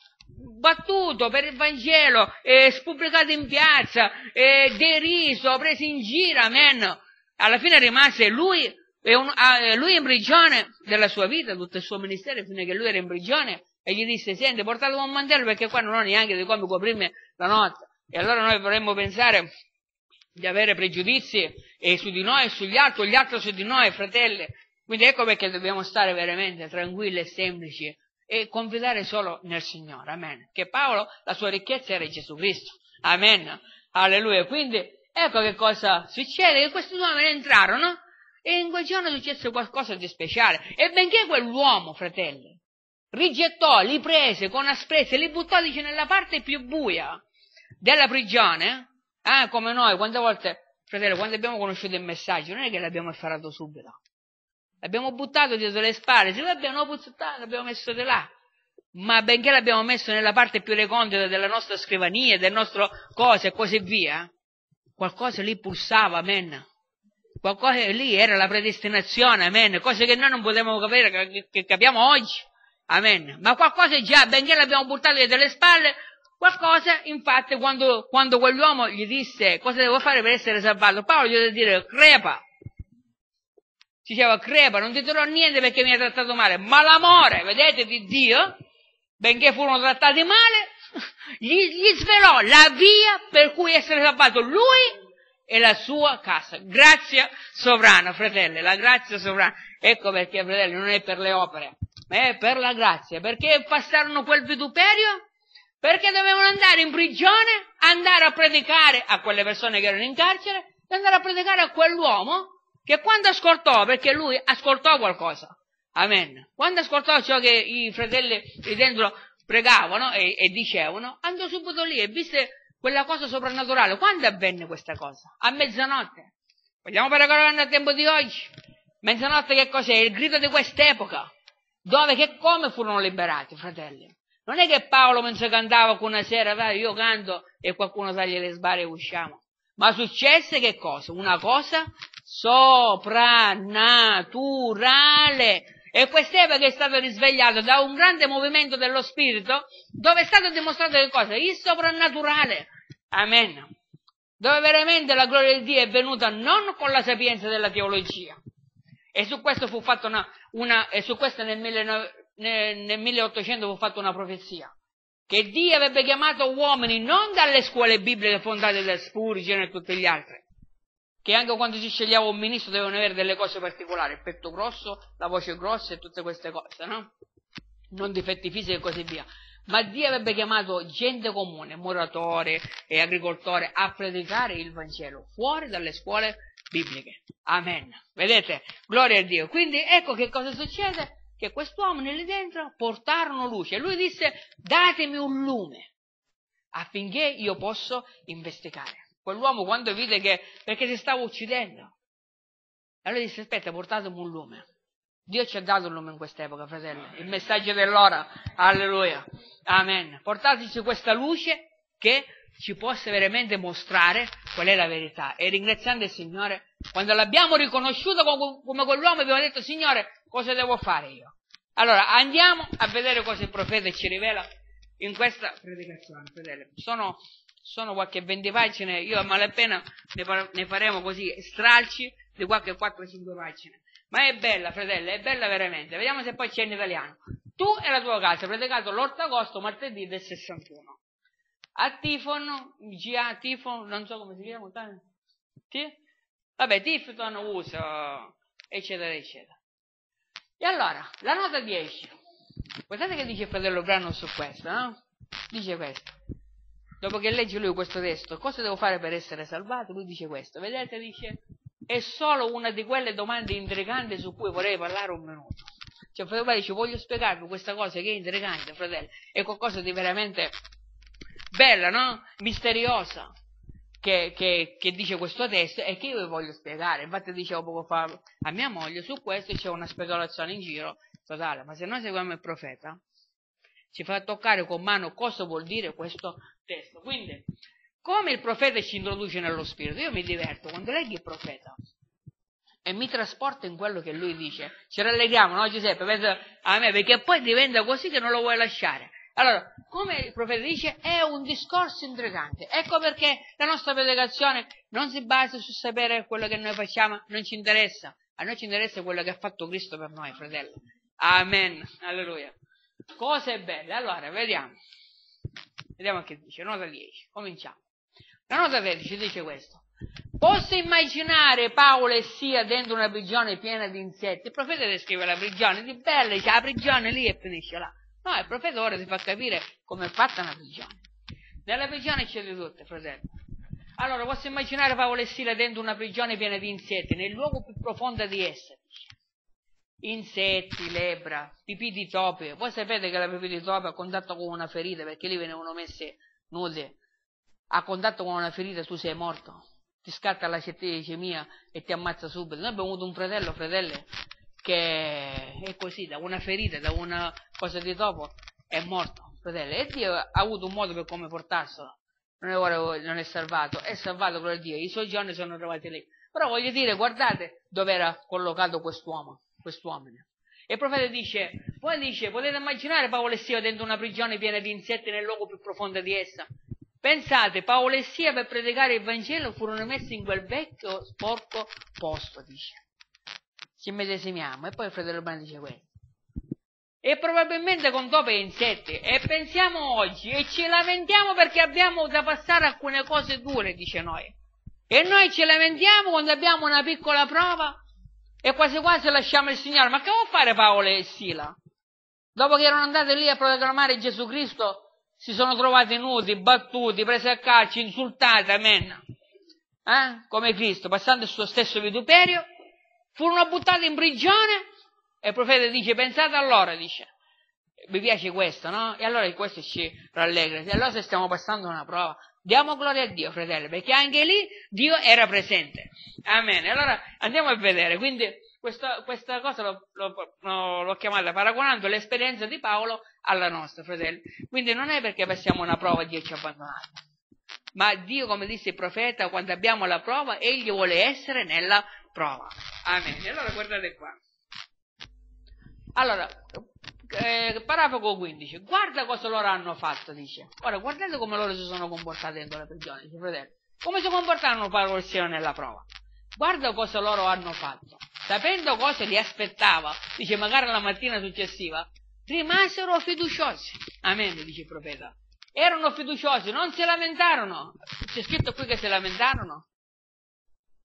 battuto per il Vangelo, eh, spubblicato in piazza, eh, deriso, preso in giro, amen. Alla fine rimase lui un, ah, lui in prigione della sua vita, tutto il suo ministero, fino a che lui era in prigione, e gli disse, senti, portate un mantello perché qua non ho neanche di come coprirmi la notte. E allora noi vorremmo pensare di avere pregiudizi e su di noi e sugli altri, gli altri su di noi, fratelli. Quindi ecco perché dobbiamo stare veramente tranquilli e semplici e confidare solo nel Signore. Amen. Che Paolo, la sua ricchezza era Gesù Cristo. Amen. Alleluia. Quindi ecco che cosa succede, che questi uomini entrarono e in quel giorno successe qualcosa di speciale. E benché quell'uomo, fratelli, rigettò, li prese con asprezza e li buttò, dice, nella parte più buia della prigione, eh, come noi, quante volte, fratelli, quando abbiamo conosciuto il messaggio, non è che l'abbiamo afferrato subito. L'abbiamo buttato dietro le spalle, se l'abbiamo buttato, l'abbiamo messo di là. Ma benché l'abbiamo messo nella parte più recondita della nostra scrivania, del nostro cose e così via, qualcosa lì pulsava, amen. Qualcosa lì era la predestinazione, amen. Cose che noi non potevamo capire, che, capiamo oggi, amen. Ma qualcosa già, benché l'abbiamo buttato dietro le spalle, qualcosa, infatti, quando, quando quell'uomo gli disse cosa devo fare per essere salvato, Paolo gli deve dire crepa. Diceva crepa, non ti dirò niente perché mi hai trattato male, ma l'amore, vedete, di Dio, benché furono trattati male, gli, gli svelò la via per cui essere salvato lui e la sua casa. Grazia sovrana, fratelli, la grazia sovrana. Ecco perché, fratelli, non è per le opere, ma è per la grazia. Perché passarono quel vituperio? Perché dovevano andare in prigione, andare a predicare a quelle persone che erano in carcere, e andare a predicare a quell'uomo che quando ascoltò, perché lui ascoltò qualcosa, amen, quando ascoltò ciò che i fratelli lì dentro pregavano e, e dicevano, andò subito lì e visse quella cosa soprannaturale. Quando avvenne questa cosa? A mezzanotte. Vogliamo paragonare al tempo di oggi? Mezzanotte che cos'è? Il grido di quest'epoca. Dove che come furono liberati, fratelli? Non è che Paolo mentre cantava una sera, dai, io canto e qualcuno taglia le sbarre e usciamo. Ma successe che cosa? Una cosa soprannaturale. E quest'epoca è stata risvegliata da un grande movimento dello Spirito dove è stato dimostrato che cosa? Il soprannaturale. Amen. Dove veramente la gloria di Dio è venuta non con la sapienza della teologia. E su questo fu fatta una, una e su questo nel, nel, nel 1800 fu fatta una profezia. Che Dio avrebbe chiamato uomini non dalle scuole bibliche fondate da Spurgeon e tutti gli altri, che anche quando si sceglieva un ministro dovevano avere delle cose particolari, il petto grosso, la voce grossa e tutte queste cose, no? Non difetti fisici e così via. Ma Dio avrebbe chiamato gente comune, muratore e agricoltore, a predicare il Vangelo fuori dalle scuole bibliche. Amen. Vedete? Gloria a Dio. Quindi ecco che cosa succede? Che quest'uomo lì dentro portarono luce. Lui disse, datemi un lume affinché io possa investigare. Quell'uomo quando vide che, perché si stava uccidendo, allora disse, aspetta, portatemi un lume. Dio ci ha dato un lume in quest'epoca, fratelli. Il messaggio dell'ora. Alleluia. Amen. Portateci questa luce che ci possa veramente mostrare qual è la verità. E ringraziando il Signore, quando l'abbiamo riconosciuto come quell'uomo, abbiamo detto, Signore, cosa devo fare io? Allora, andiamo a vedere cosa il profeta ci rivela in questa predicazione, fratelli. Sono sono qualche 20 pagine, io a malapena ne, ne faremo così stralci di qualche 4-5 pagine. Ma è bella, fratello, è bella veramente. Vediamo se poi c'è in italiano. Tu e la tua casa, predicato l'8 agosto, martedì del 61. A Tifon, GA Tifon, non so come si chiama, T? Vabbè, Tifton uso, eccetera, eccetera. E allora, la nota 10. Guardate che dice fratello Brano su questo, no? Dice questo dopo che legge lui questo testo, cosa devo fare per essere salvato? Lui dice questo, vedete, dice, è solo una di quelle domande intriganti su cui vorrei parlare un minuto. Cioè, fratello dice, voglio spiegarvi questa cosa che è intrigante, fratello, è qualcosa di veramente bella, no? Misteriosa. Che, che, che, dice questo testo e che io vi voglio spiegare. Infatti dicevo poco fa a mia moglie su questo c'è una speculazione in giro totale, ma se noi seguiamo il profeta ci fa toccare con mano cosa vuol dire questo testo. Quindi, come il profeta ci introduce nello spirito, io mi diverto quando leggo il profeta e mi trasporta in quello che lui dice. Ci rallegriamo, no Giuseppe? Pensa a me, perché poi diventa così che non lo vuoi lasciare. Allora, come il profeta dice, è un discorso intrigante. Ecco perché la nostra predicazione non si basa su sapere quello che noi facciamo, non ci interessa. A noi ci interessa quello che ha fatto Cristo per noi, fratello. Amen. Alleluia. Cose belle. Allora, vediamo. Vediamo che dice. Nota 10. Cominciamo. La nota 13 dice questo. Posso immaginare Paolo e sia dentro una prigione piena di insetti? Il profeta descrive la prigione di bella, dice la prigione lì e finisce là. No, il profeta ora ti fa capire come è fatta una prigione. Nella prigione c'è di tutto, fratello. Allora, posso immaginare Paolo e Sila dentro una prigione piena di insetti, nel luogo più profondo di essa insetti, lebra, pipì di tope. Voi sapete che la pipì di tope a contatto con una ferita, perché lì venivano messe nude, a contatto con una ferita tu sei morto. Ti scatta la septicemia e ti ammazza subito. Noi abbiamo avuto un fratello, fratello, che è così, da una ferita, da una cosa di topo, è morto, fratello. E Dio ha avuto un modo per come portarselo. non è, ora, non è salvato, è salvato, a Dio, i suoi giorni sono arrivati lì. Però voglio dire, guardate dove era collocato quest'uomo, quest'uomo. E il profeta dice, poi dice, potete immaginare Paolo e Sia dentro una prigione piena di insetti nel luogo più profondo di essa? Pensate, Paolo e Sia per predicare il Vangelo furono messi in quel vecchio sporco posto, dice. Ci medesimiamo. E poi il fratello Brano dice questo. E probabilmente con tope e insetti. E pensiamo oggi e ci lamentiamo perché abbiamo da passare alcune cose dure, dice noi. E noi ci lamentiamo quando abbiamo una piccola prova e quasi quasi lasciamo il Signore. Ma che vuol fare Paolo e Sila? Dopo che erano andati lì a proclamare Gesù Cristo, si sono trovati nudi, battuti, presi a calci, insultati, amen. Eh? Come Cristo, passando il suo stesso vituperio, furono buttati in prigione e il profeta dice, pensate allora, dice, vi piace questo, no? E allora questo ci rallegra. E allora se stiamo passando una prova, diamo gloria a Dio, fratelli, perché anche lì Dio era presente. Amen. Allora andiamo a vedere. Quindi questa, questa cosa l'ho, l'ho, l'ho, chiamata paragonando l'esperienza di Paolo alla nostra, fratelli. Quindi non è perché passiamo una prova Dio ci ha abbandonato. Ma Dio, come disse il profeta, quando abbiamo la prova, Egli vuole essere nella prova. Amen. E allora guardate qua. Allora, eh, paragrafo 15, guarda cosa loro hanno fatto, dice. Ora, guardate come loro si sono comportati dentro la prigione, dice fratello. Come si comportarono Paolo e nella prova? Guarda cosa loro hanno fatto. Sapendo cosa li aspettava, dice magari la mattina successiva, rimasero fiduciosi. Amen, dice il profeta. Erano fiduciosi, non si lamentarono. C'è scritto qui che si lamentarono.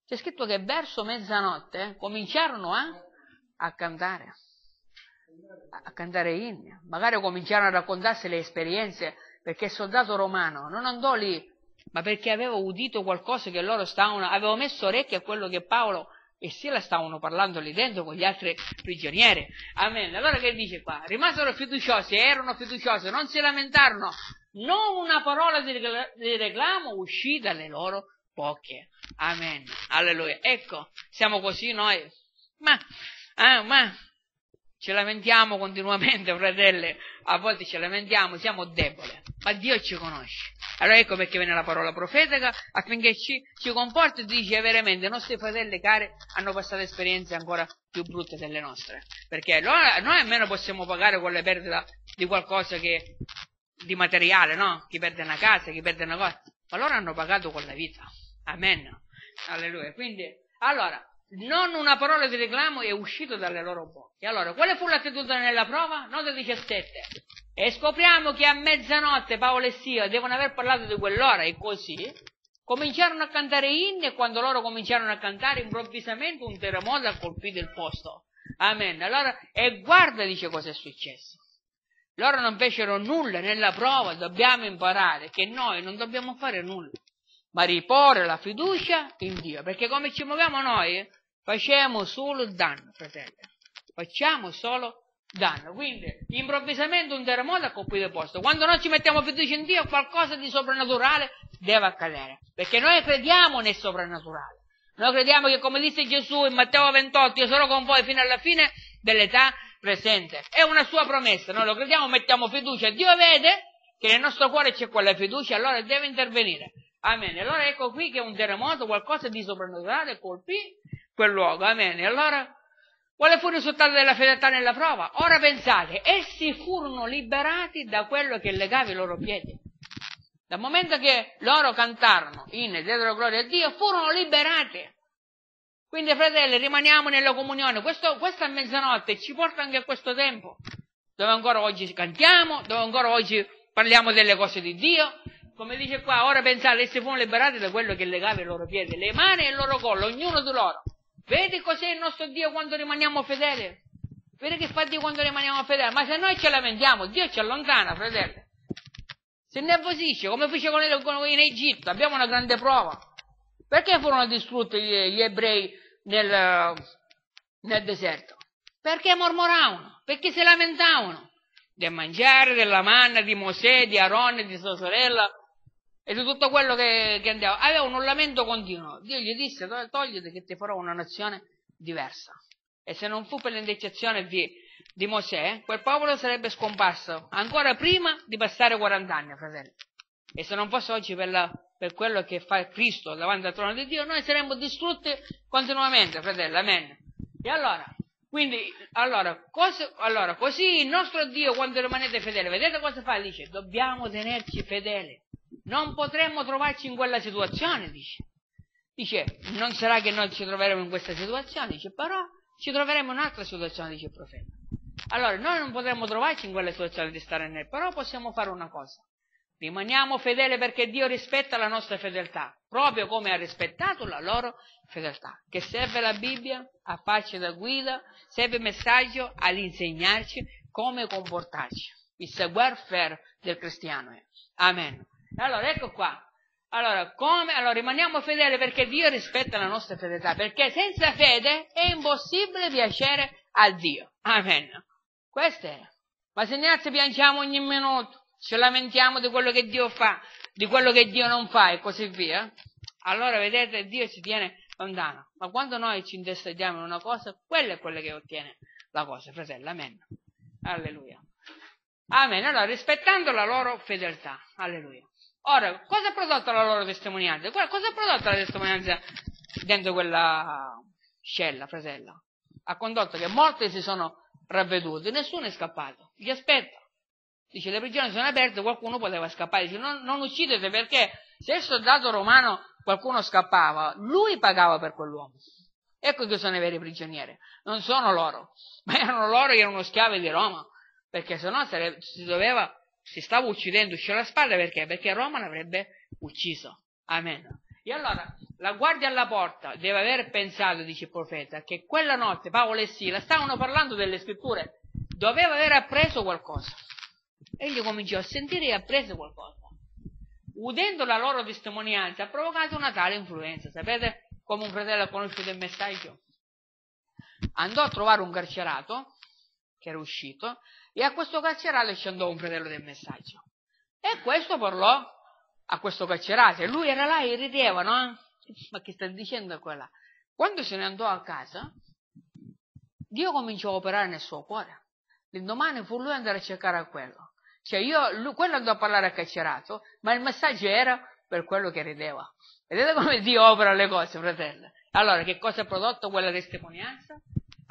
C'è scritto che verso mezzanotte cominciarono a, a cantare a cantare inni, magari cominciarono a raccontarsi le esperienze, perché il soldato romano non andò lì, ma perché aveva udito qualcosa che loro stavano, aveva messo orecchio a quello che Paolo e Sila stavano parlando lì dentro con gli altri prigionieri. Amen. Allora che dice qua? Rimasero fiduciosi, erano fiduciosi, non si lamentarono, non una parola di reclamo uscì dalle loro bocche. Amen. Alleluia. Ecco, siamo così noi. Ma, ah, ma ci lamentiamo continuamente, fratelli, a volte ci lamentiamo, siamo deboli, ma Dio ci conosce. Allora ecco perché viene la parola profetica, affinché ci, ci comporti e dice veramente, i nostri fratelli cari hanno passato esperienze ancora più brutte delle nostre, perché noi, noi almeno possiamo pagare con le perdite di qualcosa che, di materiale, no? Chi perde una casa, chi perde una cosa, ma loro hanno pagato con la vita. Amen. Alleluia. Quindi, allora, non una parola di reclamo è uscito dalle loro bocche. Allora, quale fu l'attitudine nella prova? Nota 17. E scopriamo che a mezzanotte Paolo e Sia devono aver parlato di quell'ora e così cominciarono a cantare inni e quando loro cominciarono a cantare improvvisamente un terremoto ha colpito il posto. Amen. Allora, e guarda dice cosa è successo. Loro non fecero nulla nella prova, dobbiamo imparare che noi non dobbiamo fare nulla, ma riporre la fiducia in Dio, perché come ci muoviamo noi, facciamo solo danno, fratelli. Facciamo solo danno. Quindi, improvvisamente un terremoto ha colpito il posto. Quando noi ci mettiamo fiducia in Dio, qualcosa di soprannaturale deve accadere. Perché noi crediamo nel soprannaturale. Noi crediamo che, come disse Gesù in Matteo 28, io sarò con voi fino alla fine dell'età presente. È una sua promessa. Noi lo crediamo, mettiamo fiducia. Dio vede che nel nostro cuore c'è quella fiducia, allora deve intervenire. Amen. Allora ecco qui che un terremoto, qualcosa di soprannaturale colpì quel luogo. Amen. E allora, quale fu il risultato della fedeltà nella prova? Ora pensate, essi furono liberati da quello che legava i loro piedi. Dal momento che loro cantarono in e diedero gloria a Dio, furono liberati. Quindi, fratelli, rimaniamo nella comunione. Questo, questa mezzanotte ci porta anche a questo tempo, dove ancora oggi cantiamo, dove ancora oggi parliamo delle cose di Dio. Come dice qua, ora pensate, essi furono liberati da quello che legava i loro piedi, le mani e il loro collo, ognuno di loro. Vedi cos'è il nostro Dio quando rimaniamo fedeli? Vedi che fa Dio quando rimaniamo fedeli? Ma se noi ci lamentiamo, Dio ci allontana, fratelli. Si nervosisce, come fece con in Egitto, abbiamo una grande prova. Perché furono distrutti gli, ebrei nel, nel deserto? Perché mormoravano, perché si lamentavano del mangiare, della manna, di Mosè, di Aaron, di sua sorella, e di tutto quello che, che andava. Aveva un lamento continuo. Dio gli disse, togliti che ti farò una nazione diversa. E se non fu per l'indecisione di, di Mosè, quel popolo sarebbe scomparso ancora prima di passare 40 anni, fratelli. E se non fosse oggi per, la, per quello che fa Cristo davanti al trono di Dio, noi saremmo distrutti continuamente, fratello, amen. E allora, quindi, allora, cosa, allora, così il nostro Dio, quando rimanete fedeli, vedete cosa fa? Dice, dobbiamo tenerci fedeli. Non potremmo trovarci in quella situazione, dice. Dice, non sarà che noi ci troveremo in questa situazione, dice, però ci troveremo in un'altra situazione, dice il profeta. Allora, noi non potremmo trovarci in quella situazione di stare nel, però possiamo fare una cosa. Rimaniamo fedeli perché Dio rispetta la nostra fedeltà, proprio come ha rispettato la loro fedeltà. Che serve la Bibbia a farci da guida, serve il messaggio all'insegnarci come comportarci. Il savoir-faire del cristiano. Amen. Allora, ecco qua. Allora, come? Allora, rimaniamo fedeli perché Dio rispetta la nostra fedeltà, perché senza fede è impossibile piacere a Dio. Amen. Questo è. Ma se noi piangiamo ogni minuto, ci lamentiamo di quello che Dio fa, di quello che Dio non fa e così via, allora vedete Dio ci tiene lontano. Ma quando noi ci intestediamo in una cosa, quella è quella che ottiene la cosa, fratello. Amen. Alleluia. Amen. Allora, rispettando la loro fedeltà. Alleluia. Ora, cosa ha prodotto la loro testimonianza? Cosa ha prodotto la testimonianza dentro quella scella, fratello? Ha condotto che molti si sono ravveduti, nessuno è scappato. Gli aspetta. Dice, le prigioni sono aperte, qualcuno poteva scappare. Dice, non, non uccidete perché se il soldato romano qualcuno scappava, lui pagava per quell'uomo. Ecco che sono i veri prigionieri. Non sono loro, ma erano loro che erano schiavi di Roma. Perché se no si doveva, si stava uccidendo sulla spalla perché? Perché Roma l'avrebbe ucciso. Amen. E allora, la guardia alla porta deve aver pensato, dice il profeta, che quella notte Paolo e Sila stavano parlando delle scritture, doveva aver appreso qualcosa egli cominciò a sentire e apprese qualcosa. Udendo la loro testimonianza ha provocato una tale influenza. Sapete come un fratello ha conosciuto il messaggio? Andò a trovare un carcerato che era uscito e a questo carcerato ci andò un fratello del messaggio. E questo parlò a questo carcerato e lui era là e rideva, no? Ma che sta dicendo quella? Quando se ne andò a casa, Dio cominciò a operare nel suo cuore. L'indomani fu lui andare a cercare a quello. Cioè io, lui, quello andò a parlare a Carcerato, ma il messaggio era per quello che rideva. Vedete come Dio opera le cose, fratello? Allora, che cosa ha prodotto quella testimonianza?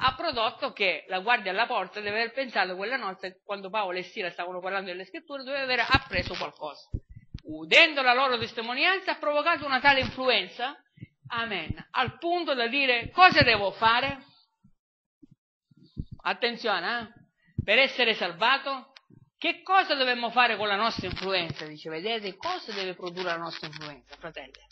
Ha prodotto che la guardia alla porta deve aver pensato quella notte, quando Paolo e Sira stavano parlando delle scritture, doveva aver appreso qualcosa. Udendo la loro testimonianza ha provocato una tale influenza, amen, al punto da dire cosa devo fare? Attenzione, eh? Per essere salvato che cosa dobbiamo fare con la nostra influenza? Dice, vedete, cosa deve produrre la nostra influenza, fratelli?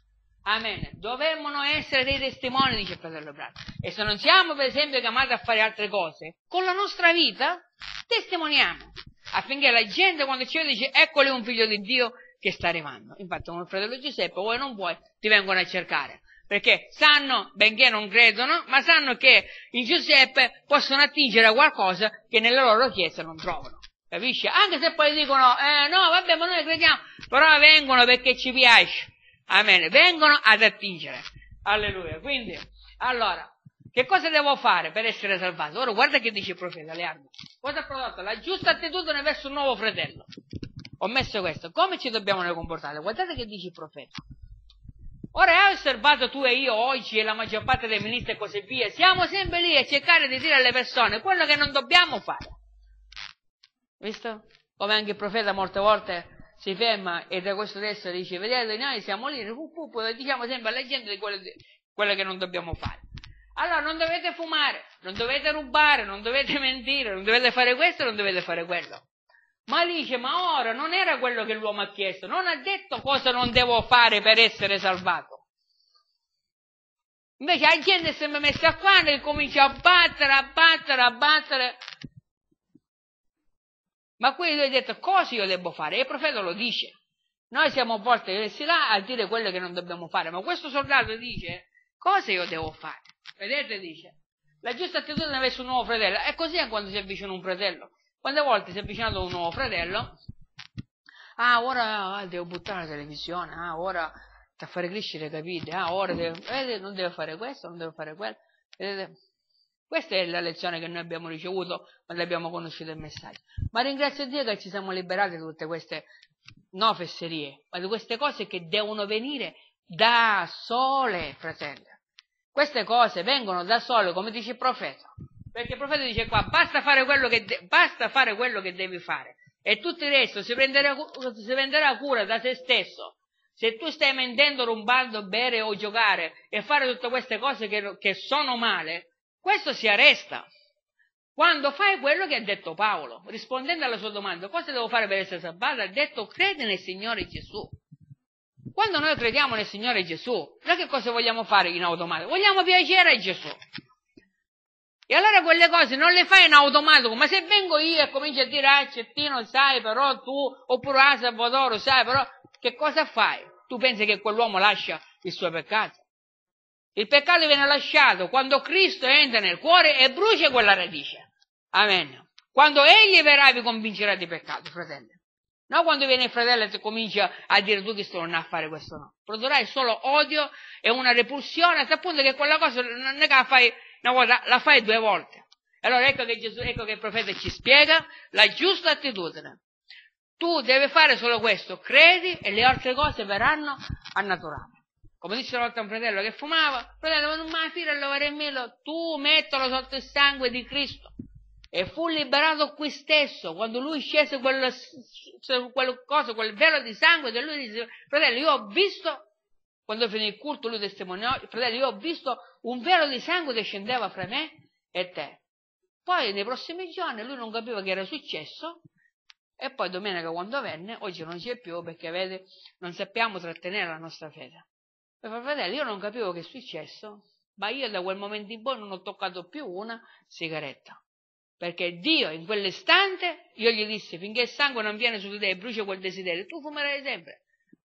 Amen. Dovremmo essere dei testimoni, dice il fratello Brato. E se non siamo, per esempio, chiamati a fare altre cose, con la nostra vita testimoniamo. Affinché la gente, quando ci vede, dice, eccoli un figlio di Dio che sta arrivando. Infatti, come il fratello Giuseppe, vuoi non vuoi, ti vengono a cercare. Perché sanno, benché non credono, ma sanno che in Giuseppe possono attingere a qualcosa che nella loro chiesa non trovano. Capisci? Anche se poi dicono, eh no, vabbè, ma noi crediamo, però vengono perché ci piace. Amen. Vengono ad attingere. Alleluia. Quindi, allora, che cosa devo fare per essere salvato? Ora guarda che dice il profeta Leardo. Cosa ha prodotto? La giusta attitudine verso un nuovo fratello. Ho messo questo. Come ci dobbiamo noi comportare? Guardate che dice il profeta. Ora hai osservato tu e io oggi e la maggior parte dei ministri e così via, siamo sempre lì a cercare di dire alle persone quello che non dobbiamo fare. Visto? Come anche il profeta molte volte si ferma e da questo testo dice, vedete, noi siamo lì, pu, pu, pu, diciamo sempre alla gente quello, quello che non dobbiamo fare. Allora non dovete fumare, non dovete rubare, non dovete mentire, non dovete fare questo, non dovete fare quello. Ma dice, ma ora non era quello che l'uomo ha chiesto, non ha detto cosa non devo fare per essere salvato. Invece la gente è sempre messa qua e comincia a battere, a battere, a battere. Ma qui lui ha detto cosa io devo fare? E il profeta lo dice. Noi siamo volte messi là a dire quello che non dobbiamo fare, ma questo soldato dice cosa io devo fare? Vedete, dice, la giusta attitudine verso un nuovo fratello. È così quando si avvicina un fratello. Quante volte si è avvicinato un nuovo fratello? Ah, ora ah, devo buttare la televisione, ah, ora a fare crescere, capite? Ah, ora devo, vedete, non devo fare questo, non devo fare quello. Vedete? Questa è la lezione che noi abbiamo ricevuto quando abbiamo conosciuto il messaggio. Ma ringrazio Dio che ci siamo liberati da tutte queste no fesserie, ma di queste cose che devono venire da sole, fratelli. Queste cose vengono da sole, come dice il profeta. Perché il profeta dice qua, basta fare quello che, de- fare quello che devi fare. E tutto il resto si prenderà, si prenderà cura da se stesso. Se tu stai mentendo, rubando, bere o giocare e fare tutte queste cose che, che sono male, questo si arresta. Quando fai quello che ha detto Paolo, rispondendo alla sua domanda, cosa devo fare per essere salvato? Ha detto crede nel Signore Gesù. Quando noi crediamo nel Signore Gesù, noi che cosa vogliamo fare in automatico? Vogliamo piacere a Gesù. E allora quelle cose non le fai in automatico, ma se vengo io e comincio a dire, ah, Cettino, sai però tu, oppure ah, Salvatore, sai però, che cosa fai? Tu pensi che quell'uomo lascia il suo peccato? Il peccato viene lasciato quando Cristo entra nel cuore e brucia quella radice. Amen. Quando egli verrà vi convincerà di peccato, fratelli. No quando viene il fratello e comincia a dire tu che sto non a fare questo no. Produrrai solo odio e una repulsione, al punto che quella cosa non è che la fai una volta, la fai due volte. Allora ecco che Gesù, ecco che il profeta ci spiega la giusta attitudine. Tu devi fare solo questo, credi e le altre cose verranno a naturale. Come disse una volta un fratello che fumava, fratello, non mi fare a lavare il melo, tu mettilo sotto il sangue di Cristo. E fu liberato qui stesso. Quando lui scese quel, cosa, quel velo di sangue e lui disse fratello io ho visto quando finì il culto lui testimoniò fratello io ho visto un velo di sangue che scendeva fra me e te. Poi nei prossimi giorni lui non capiva che era successo e poi domenica quando venne oggi non c'è più perché vede non sappiamo trattenere la nostra fede e fratello io non capivo che è successo ma io da quel momento in poi non ho toccato più una sigaretta perché Dio in quell'istante, io gli dissi, finché il sangue non viene su di te e brucia quel desiderio, tu fumerai sempre.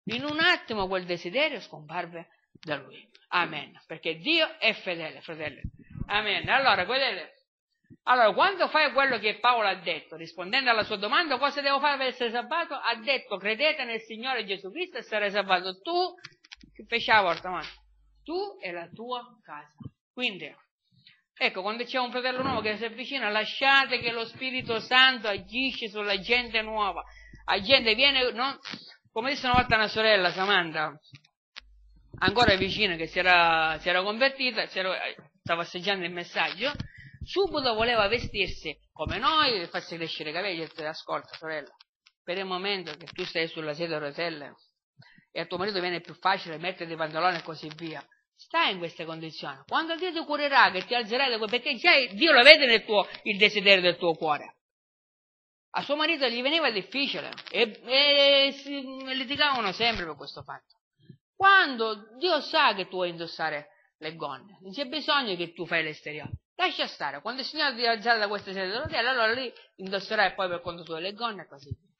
In un attimo quel desiderio scomparve da lui. Amen. Perché Dio è fedele, fratelli. Amen. Allora, vedete? Allora, quando fai quello che Paolo ha detto, rispondendo alla sua domanda, cosa devo fare per essere salvato? Ha detto, credete nel Signore Gesù Cristo e sarai salvato tu, che volta, ma tu e la tua casa. Quindi, Ecco, quando c'è un fratello nuovo che si avvicina, lasciate che lo Spirito Santo agisce sulla gente nuova. La gente viene, non, come disse una volta una sorella, Samantha, ancora vicina, che si era, si era convertita, si era, stava assaggiando il messaggio, subito voleva vestirsi come noi, farsi crescere i capelli, ti ascolta sorella, per il momento che tu stai sulla sedia a rotelle e a tuo marito viene più facile mettere i pantaloni e così via, Stai in queste condizioni. Quando Dio ti curerà, che ti alzerai da quel, perché già Dio lo vede nel tuo, il desiderio del tuo cuore. A suo marito gli veniva difficile e, e si litigavano sempre per questo fatto. Quando Dio sa che tu vuoi indossare le gonne, non c'è bisogno che tu fai l'esteriore. Lascia stare, quando il Signore ti alzerà da questa sedia dell'hotel, allora lì indosserai poi per conto tuo le gonne e così via.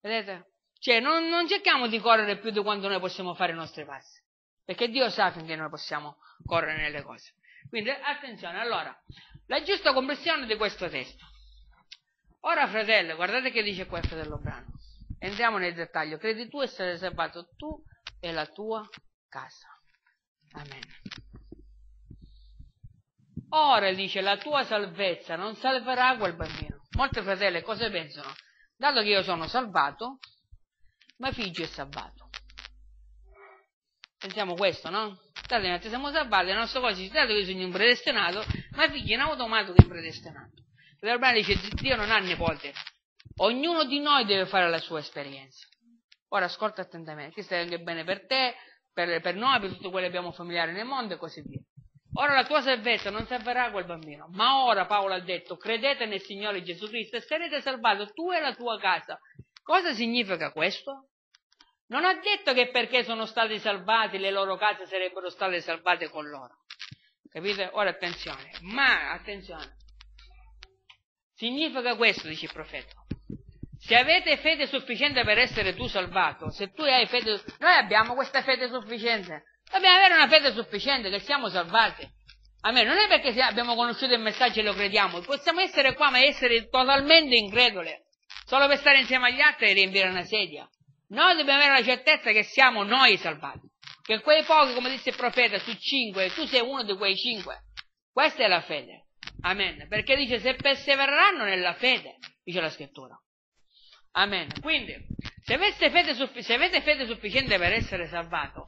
Vedete? Cioè, non, non cerchiamo di correre più di quanto noi possiamo fare i nostri passi perché Dio sa finché noi possiamo correre nelle cose. Quindi attenzione, allora, la giusta comprensione di questo testo. Ora, fratello, guardate che dice qua il fratello Brano. Entriamo nel dettaglio. Credi tu essere salvato tu e la tua casa. Amen. Ora dice la tua salvezza non salverà quel bambino. Molti fratelli cosa pensano? Dato che io sono salvato, mio figlio è salvato. Pensiamo questo, no? Dato che siamo salvati, la nostra cosa dato che sono un predestinato, ma figli in automatico è predestinato. Il dice Dio non ha nipote. Ognuno di noi deve fare la sua esperienza. Ora ascolta attentamente, questo è anche bene per te, per, per noi, per tutti quelli che abbiamo familiari nel mondo e così via. Ora la tua salvezza non salverà quel bambino, ma ora Paolo ha detto credete nel Signore Gesù Cristo e sarete salvati tu e la tua casa. Cosa significa questo? Non ha detto che perché sono stati salvati le loro case sarebbero state salvate con loro. Capite? Ora attenzione. Ma, attenzione. Significa questo, dice il profeta. Se avete fede sufficiente per essere tu salvato, se tu hai fede, noi abbiamo questa fede sufficiente. Dobbiamo avere una fede sufficiente che siamo salvati. A me non è perché abbiamo conosciuto il messaggio e lo crediamo, possiamo essere qua ma essere totalmente increduli, solo per stare insieme agli altri e riempire una sedia. Noi dobbiamo avere la certezza che siamo noi salvati. Che quei pochi, come disse il profeta, su cinque, tu sei uno di quei cinque. Questa è la fede. Amen. Perché dice se persevereranno nella fede, dice la scrittura. Amen. Quindi, se avete fede, suffi- se avete fede sufficiente per essere salvato,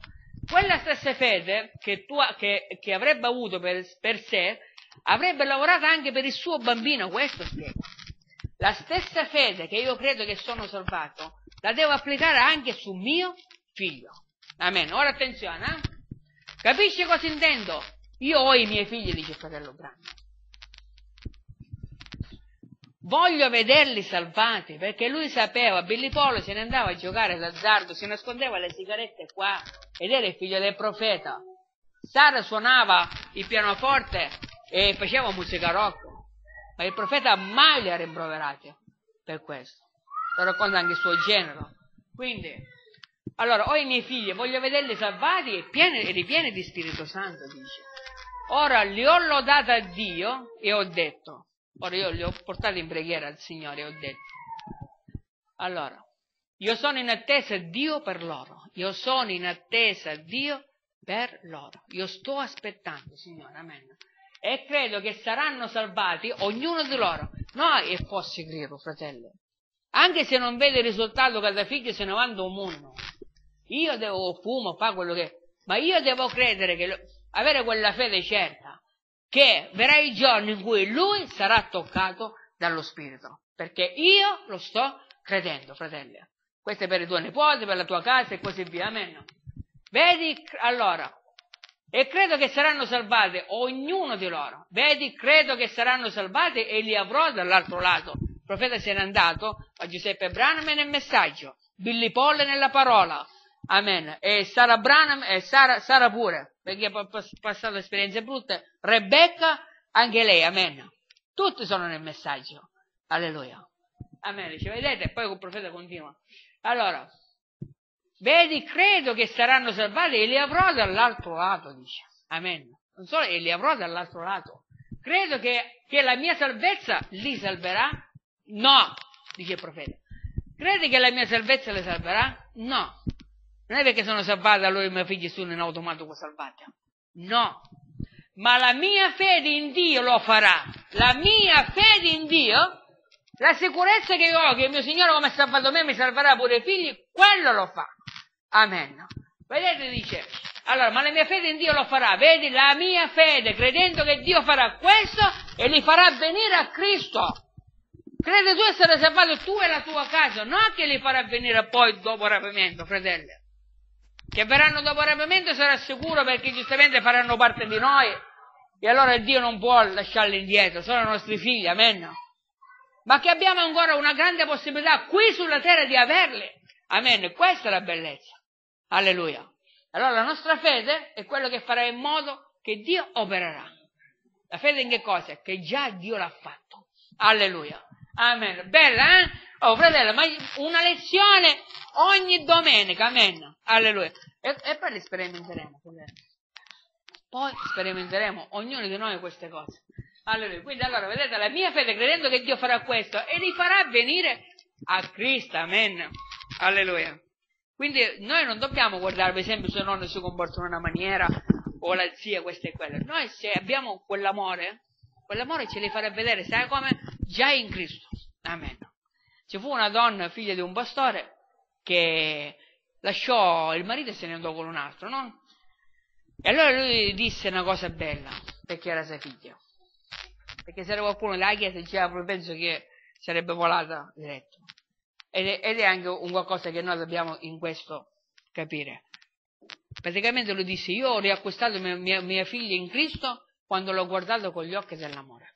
quella stessa fede che, tu, che, che avrebbe avuto per, per, sé, avrebbe lavorato anche per il suo bambino, questo spiega. La stessa fede che io credo che sono salvato, la devo applicare anche su mio figlio. Amen. Ora attenzione, eh? Capisci cosa intendo? Io ho i miei figli, dice il fratello Brando. Voglio vederli salvati, perché lui sapeva, Billy Polo se ne andava a giocare d'azzardo, si nascondeva le sigarette qua, ed era il figlio del profeta. Sara suonava il pianoforte e faceva musica rock, ma il profeta mai li ha rimproverati per questo. Lo racconta anche il suo genero. Quindi, allora, ho i miei figli, voglio vederli salvati e, pieni, ripieni di Spirito Santo, dice. Ora li ho lodati a Dio e ho detto, ora io li ho portati in preghiera al Signore e ho detto, allora, io sono in attesa di Dio per loro, io sono in attesa di Dio per loro, io sto aspettando, Signore, amen. E credo che saranno salvati ognuno di loro. Noi è fossi credo, fratello. Anche se non vede il risultato che da figlio se ne vanno un mondo. Io devo fumo, fa quello che... Ma io devo credere che... Avere quella fede certa che verrà il giorno in cui lui sarà toccato dallo Spirito. Perché io lo sto credendo, fratelli. Questo è per i tuoi nipoti, per la tua casa e così via. Amen. Vedi, allora, e credo che saranno salvati ognuno di loro. Vedi, credo che saranno salvati e li avrò dall'altro lato. Il profeta se n'è andato, a Giuseppe Branham nel messaggio, Billy Paul nella parola, Amen. E Sara Branham e Sara, Sara pure, perché ha passato esperienze brutte. Rebecca, anche lei, amen. Tutti sono nel messaggio. Alleluia. Amen. Dice, vedete? Poi il profeta continua. Allora, vedi, credo che saranno salvati e li avrò dall'altro lato, dice. Amen. Non solo, e li avrò dall'altro lato. Credo che, che la mia salvezza li salverà? No, dice il profeta. Credi che la mia salvezza li salverà? No. Non è perché sono salvata allora i miei figli sono in automatico salvati. No. Ma la mia fede in Dio lo farà. La mia fede in Dio, la sicurezza che io ho che il mio Signore come ha salvato me mi salverà pure i figli, quello lo fa. Amen. Vedete, dice, allora, ma la mia fede in Dio lo farà. Vedi, la mia fede, credendo che Dio farà questo e li farà venire a Cristo. Crede tu essere salvato tu e la tua casa, non che li farà venire poi dopo rapimento, fratelli che verranno dopo il rapimento sarà sicuro perché giustamente faranno parte di noi e allora Dio non può lasciarli indietro, sono i nostri figli, amen. Ma che abbiamo ancora una grande possibilità qui sulla terra di averli, amen. Questa è la bellezza, alleluia. Allora la nostra fede è quello che farà in modo che Dio opererà. La fede in che cosa? Che già Dio l'ha fatto, alleluia. Amen. Bella, eh? Oh, fratello, ma una lezione ogni domenica, amen. Alleluia. E, e poi le sperimenteremo. Poi sperimenteremo ognuno di noi queste cose. Alleluia. Quindi allora, vedete, la mia fede, credendo che Dio farà questo, e li farà venire a Cristo, amen. Alleluia. Quindi noi non dobbiamo guardare, per esempio, se non si comportano in una maniera, o la zia, questa e quella. Noi se abbiamo quell'amore, quell'amore ce li farà vedere, sai come? Già in Cristo. Amen. Ci fu una donna, figlia di un pastore, che lasciò il marito e se ne andò con un altro, no? E allora lui disse una cosa bella, perché era sua figlia. Perché se era qualcuno della chiesa diceva, penso che sarebbe volata diretto. Ed è, ed è anche un qualcosa che noi dobbiamo in questo capire. Praticamente lui disse, io ho riacquistato mia, mia, mia figlia in Cristo quando l'ho guardato con gli occhi dell'amore.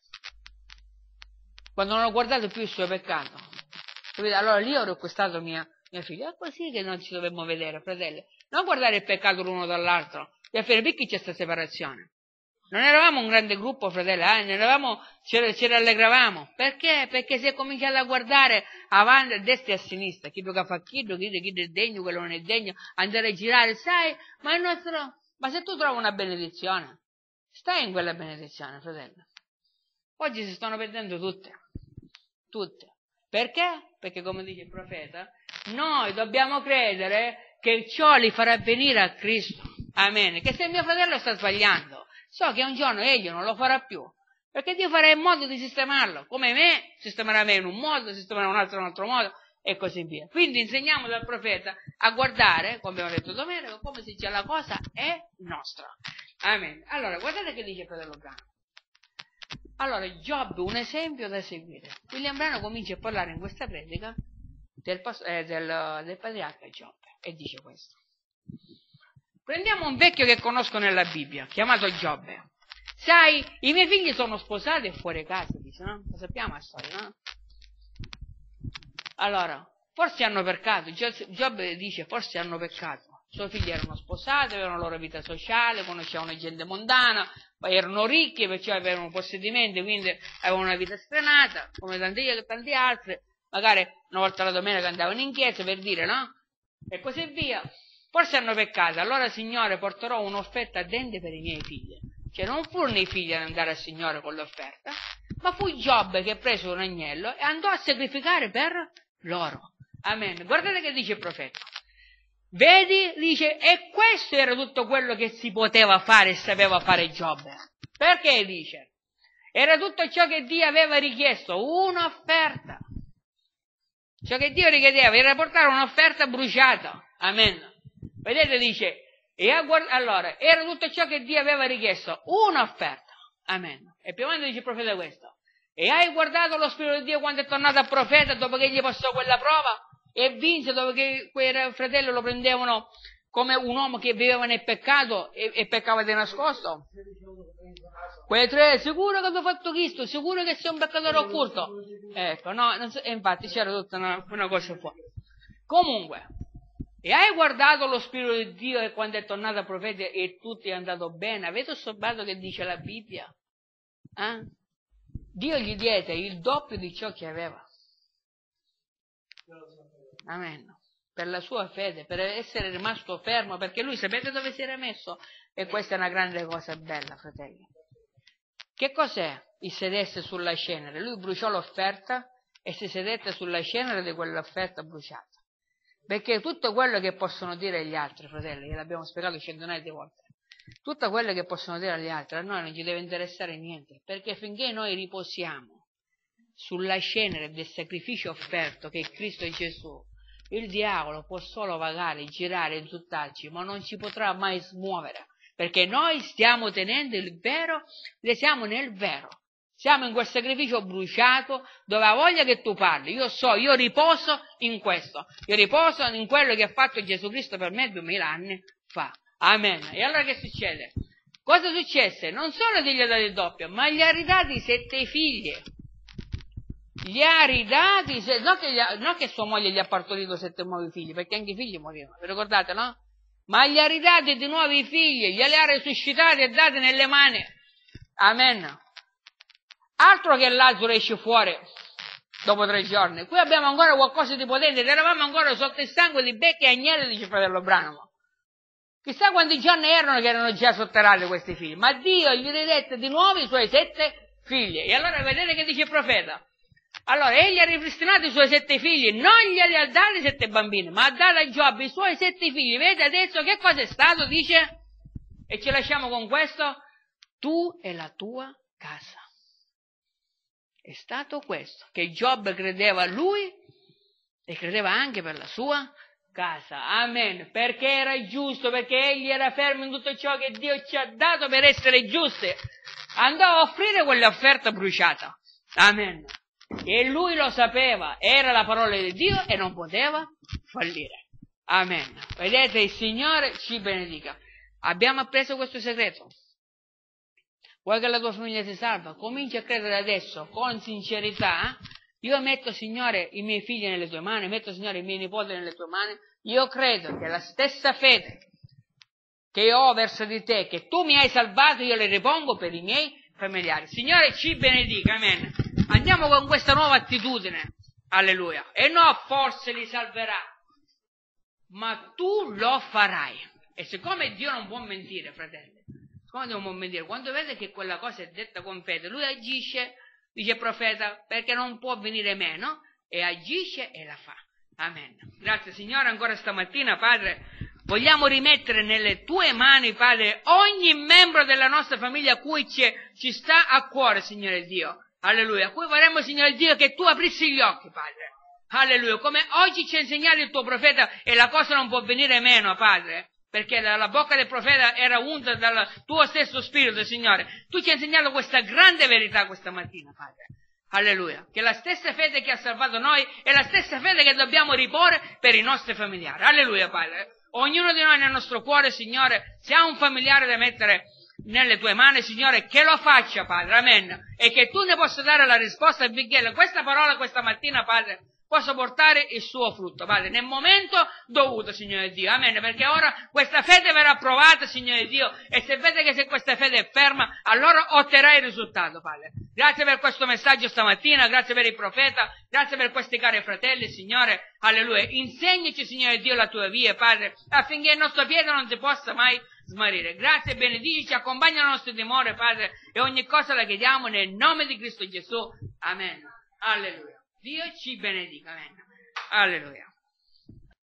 Quando non ho guardato più il suo peccato, allora lì ho riacquistato mia, mia figlia. È così che non ci dobbiamo vedere, fratelli. Non guardare il peccato l'uno dall'altro. E a fine perché c'è questa separazione? Non eravamo un grande gruppo, fratelli, eh? eravamo, ci, ci rallegravamo. Perché? Perché si è cominciato a guardare avanti, a destra e a sinistra. Chi che fa chi, chi è degno, quello non è degno, andare a girare, sai, ma il nostro... Ma se tu trovi una benedizione, stai in quella benedizione, fratello. Oggi si stanno perdendo tutte. Tutte. Perché? Perché come dice il profeta, noi dobbiamo credere che ciò li farà venire a Cristo. Amen. Che se mio fratello sta sbagliando, so che un giorno egli non lo farà più. Perché Dio farà in modo di sistemarlo. Come me, sistemerà me in un modo, sistemerà un altro in un altro modo. e così via. Quindi insegniamo dal profeta a guardare, come abbiamo detto domenica, come si dice la cosa è nostra. Amen. Allora, guardate che dice fratello Brano. Allora, Giobbe, un esempio da seguire. William Brano comincia a parlare in questa predica del, eh, del, del patriarca Giobbe e dice questo. Prendiamo un vecchio che conosco nella Bibbia, chiamato Giobbe. Sai, i miei figli sono sposati e fuori casa, dice, no? Lo sappiamo la storia, no? Allora, forse hanno peccato, Giobbe dice forse hanno peccato. I suoi figli erano sposati, avevano la loro vita sociale, conoscevano gente mondana, erano ricchi, perciò avevano possedimenti, quindi avevano una vita strenata, come tanti, tanti altri. Magari una volta alla domenica andavano in chiesa per dire, no? E così via. Forse hanno peccato, allora Signore porterò un'offerta dente per i miei figli. Cioè non furono i figli ad andare al Signore con l'offerta, ma fu Giobbe che prese un agnello e andò a sacrificare per loro. Amen. Guardate che dice il profeta. Vedi, dice, e questo era tutto quello che si poteva fare e sapeva fare Giobbe. Perché dice? Era tutto ciò che Dio aveva richiesto, un'offerta. Ciò che Dio richiedeva era portare un'offerta bruciata. Amen. Vedete, dice, e guard- allora, era tutto ciò che Dio aveva richiesto, un'offerta. Amen. E più avanti dice il profeta questo. E hai guardato lo Spirito di Dio quando è tornato a profeta dopo che gli passò quella prova? E vinse dopo che quel fratello lo prendevano come un uomo che viveva nel peccato e, e peccava di nascosto? Quei tre, sicuro che abbiamo fatto Cristo, sicuro che sei un peccatore occulto. Ecco, no, so, infatti c'era tutta una, una cosa fuori. Comunque, e hai guardato lo Spirito di Dio e quando è tornato a profeta e tutto è andato bene? Avete osservato che dice la Bibbia? Eh? Dio gli diede il doppio di ciò che aveva. Amen. Per la sua fede, per essere rimasto fermo, perché lui sapete dove si era messo? E questa è una grande cosa bella, fratelli. Che cos'è il sedersi sulla cenere? Lui bruciò l'offerta e si sedette sulla cenere di quell'offerta bruciata. Perché tutto quello che possono dire gli altri, fratelli, che l'abbiamo spiegato centinaia di volte, tutto quello che possono dire agli altri, a noi non ci deve interessare niente, perché finché noi riposiamo sulla cenere del sacrificio offerto che è Cristo Gesù, il diavolo può solo vagare, girare, insultarci, ma non ci potrà mai smuovere, perché noi stiamo tenendo il vero, ne siamo nel vero. Siamo in quel sacrificio bruciato dove ha voglia che tu parli. Io so, io riposo in questo. Io riposo in quello che ha fatto Gesù Cristo per me duemila anni fa. Amen. E allora che succede? Cosa successe? Non solo gli ha dato il doppio, ma gli ha ridati sette figli. Gli ha ridati, non che, ha, non che sua moglie gli ha partorito sette nuovi figli, perché anche i figli morivano, vi ricordate, no? Ma gli ha ridati di nuovi figli, glieli ha risuscitati e dati nelle mani. Amen. Altro che Lazzaro esce fuori dopo tre giorni. Qui abbiamo ancora qualcosa di potente, eravamo ancora sotto il sangue di becchi e agnelli, dice fratello Branamo. Chissà quanti giorni erano che erano già sotterrati questi figli, ma Dio gli ridette di nuovo i suoi sette figli. E allora vedete che dice il profeta. Allora, egli ha ripristinato i suoi sette figli, non glieli ha dati sette bambini, ma ha dato a Giobbe i suoi sette figli. Vedete adesso che cosa è stato? Dice, e ci lasciamo con questo, tu e la tua casa. È stato questo, che Giobbe credeva a lui e credeva anche per la sua casa. Amen. Perché era giusto, perché egli era fermo in tutto ciò che Dio ci ha dato per essere giusti. Andò a offrire quell'offerta bruciata. Amen. E lui lo sapeva, era la parola di Dio e non poteva fallire. Amen. Vedete, il Signore ci benedica. Abbiamo appreso questo segreto. Vuoi che la tua famiglia si salva? Comincia a credere adesso con sincerità io metto, Signore, i miei figli nelle tue mani, metto, Signore, i miei nipoti nelle tue mani. Io credo che la stessa fede che ho verso di te, che tu mi hai salvato, io le ripongo per i miei familiari. Signore, ci benedica, amen. Andiamo con questa nuova attitudine, alleluia. E no, forse li salverà, ma tu lo farai. E siccome Dio non può mentire, fratelli, non può mentire, quando vede che quella cosa è detta con fede, lui agisce dice profeta, perché non può venire meno, e agisce e la fa. Amen. Grazie Signore, ancora stamattina, Padre, vogliamo rimettere nelle tue mani, Padre, ogni membro della nostra famiglia a cui ci sta a cuore, Signore Dio. Alleluia. A cui vorremmo, Signore Dio, che tu aprissi gli occhi, Padre. Alleluia. Come oggi ci ha insegnato il tuo profeta e la cosa non può venire meno, Padre. Perché la, bocca del profeta era unta dal tuo stesso spirito, Signore. Tu ci hai insegnato questa grande verità questa mattina, Padre. Alleluia. Che la stessa fede che ha salvato noi è la stessa fede che dobbiamo riporre per i nostri familiari. Alleluia, Padre. Ognuno di noi nel nostro cuore, Signore, se ha un familiare da mettere nelle tue mani, Signore, che lo faccia, Padre, amen, e che tu ne possa dare la risposta affinché questa parola questa mattina, Padre, possa portare il suo frutto, Padre, nel momento dovuto, Signore Dio, amen, perché ora questa fede verrà provata, Signore Dio, e se vede che se questa fede è ferma, allora otterrai il risultato, Padre. Grazie per questo messaggio stamattina, grazie per il profeta, grazie per questi cari fratelli, Signore, alleluia. Insegnaci, Signore Dio, la tua via, Padre, affinché il nostro piede non si possa mai smarrire. Grazie, benedici, accompagna il nostro timore, Padre, e ogni cosa la chiediamo nel nome di Cristo Gesù. Amen. Alleluia. Dio ci benedica. Amen. Alleluia.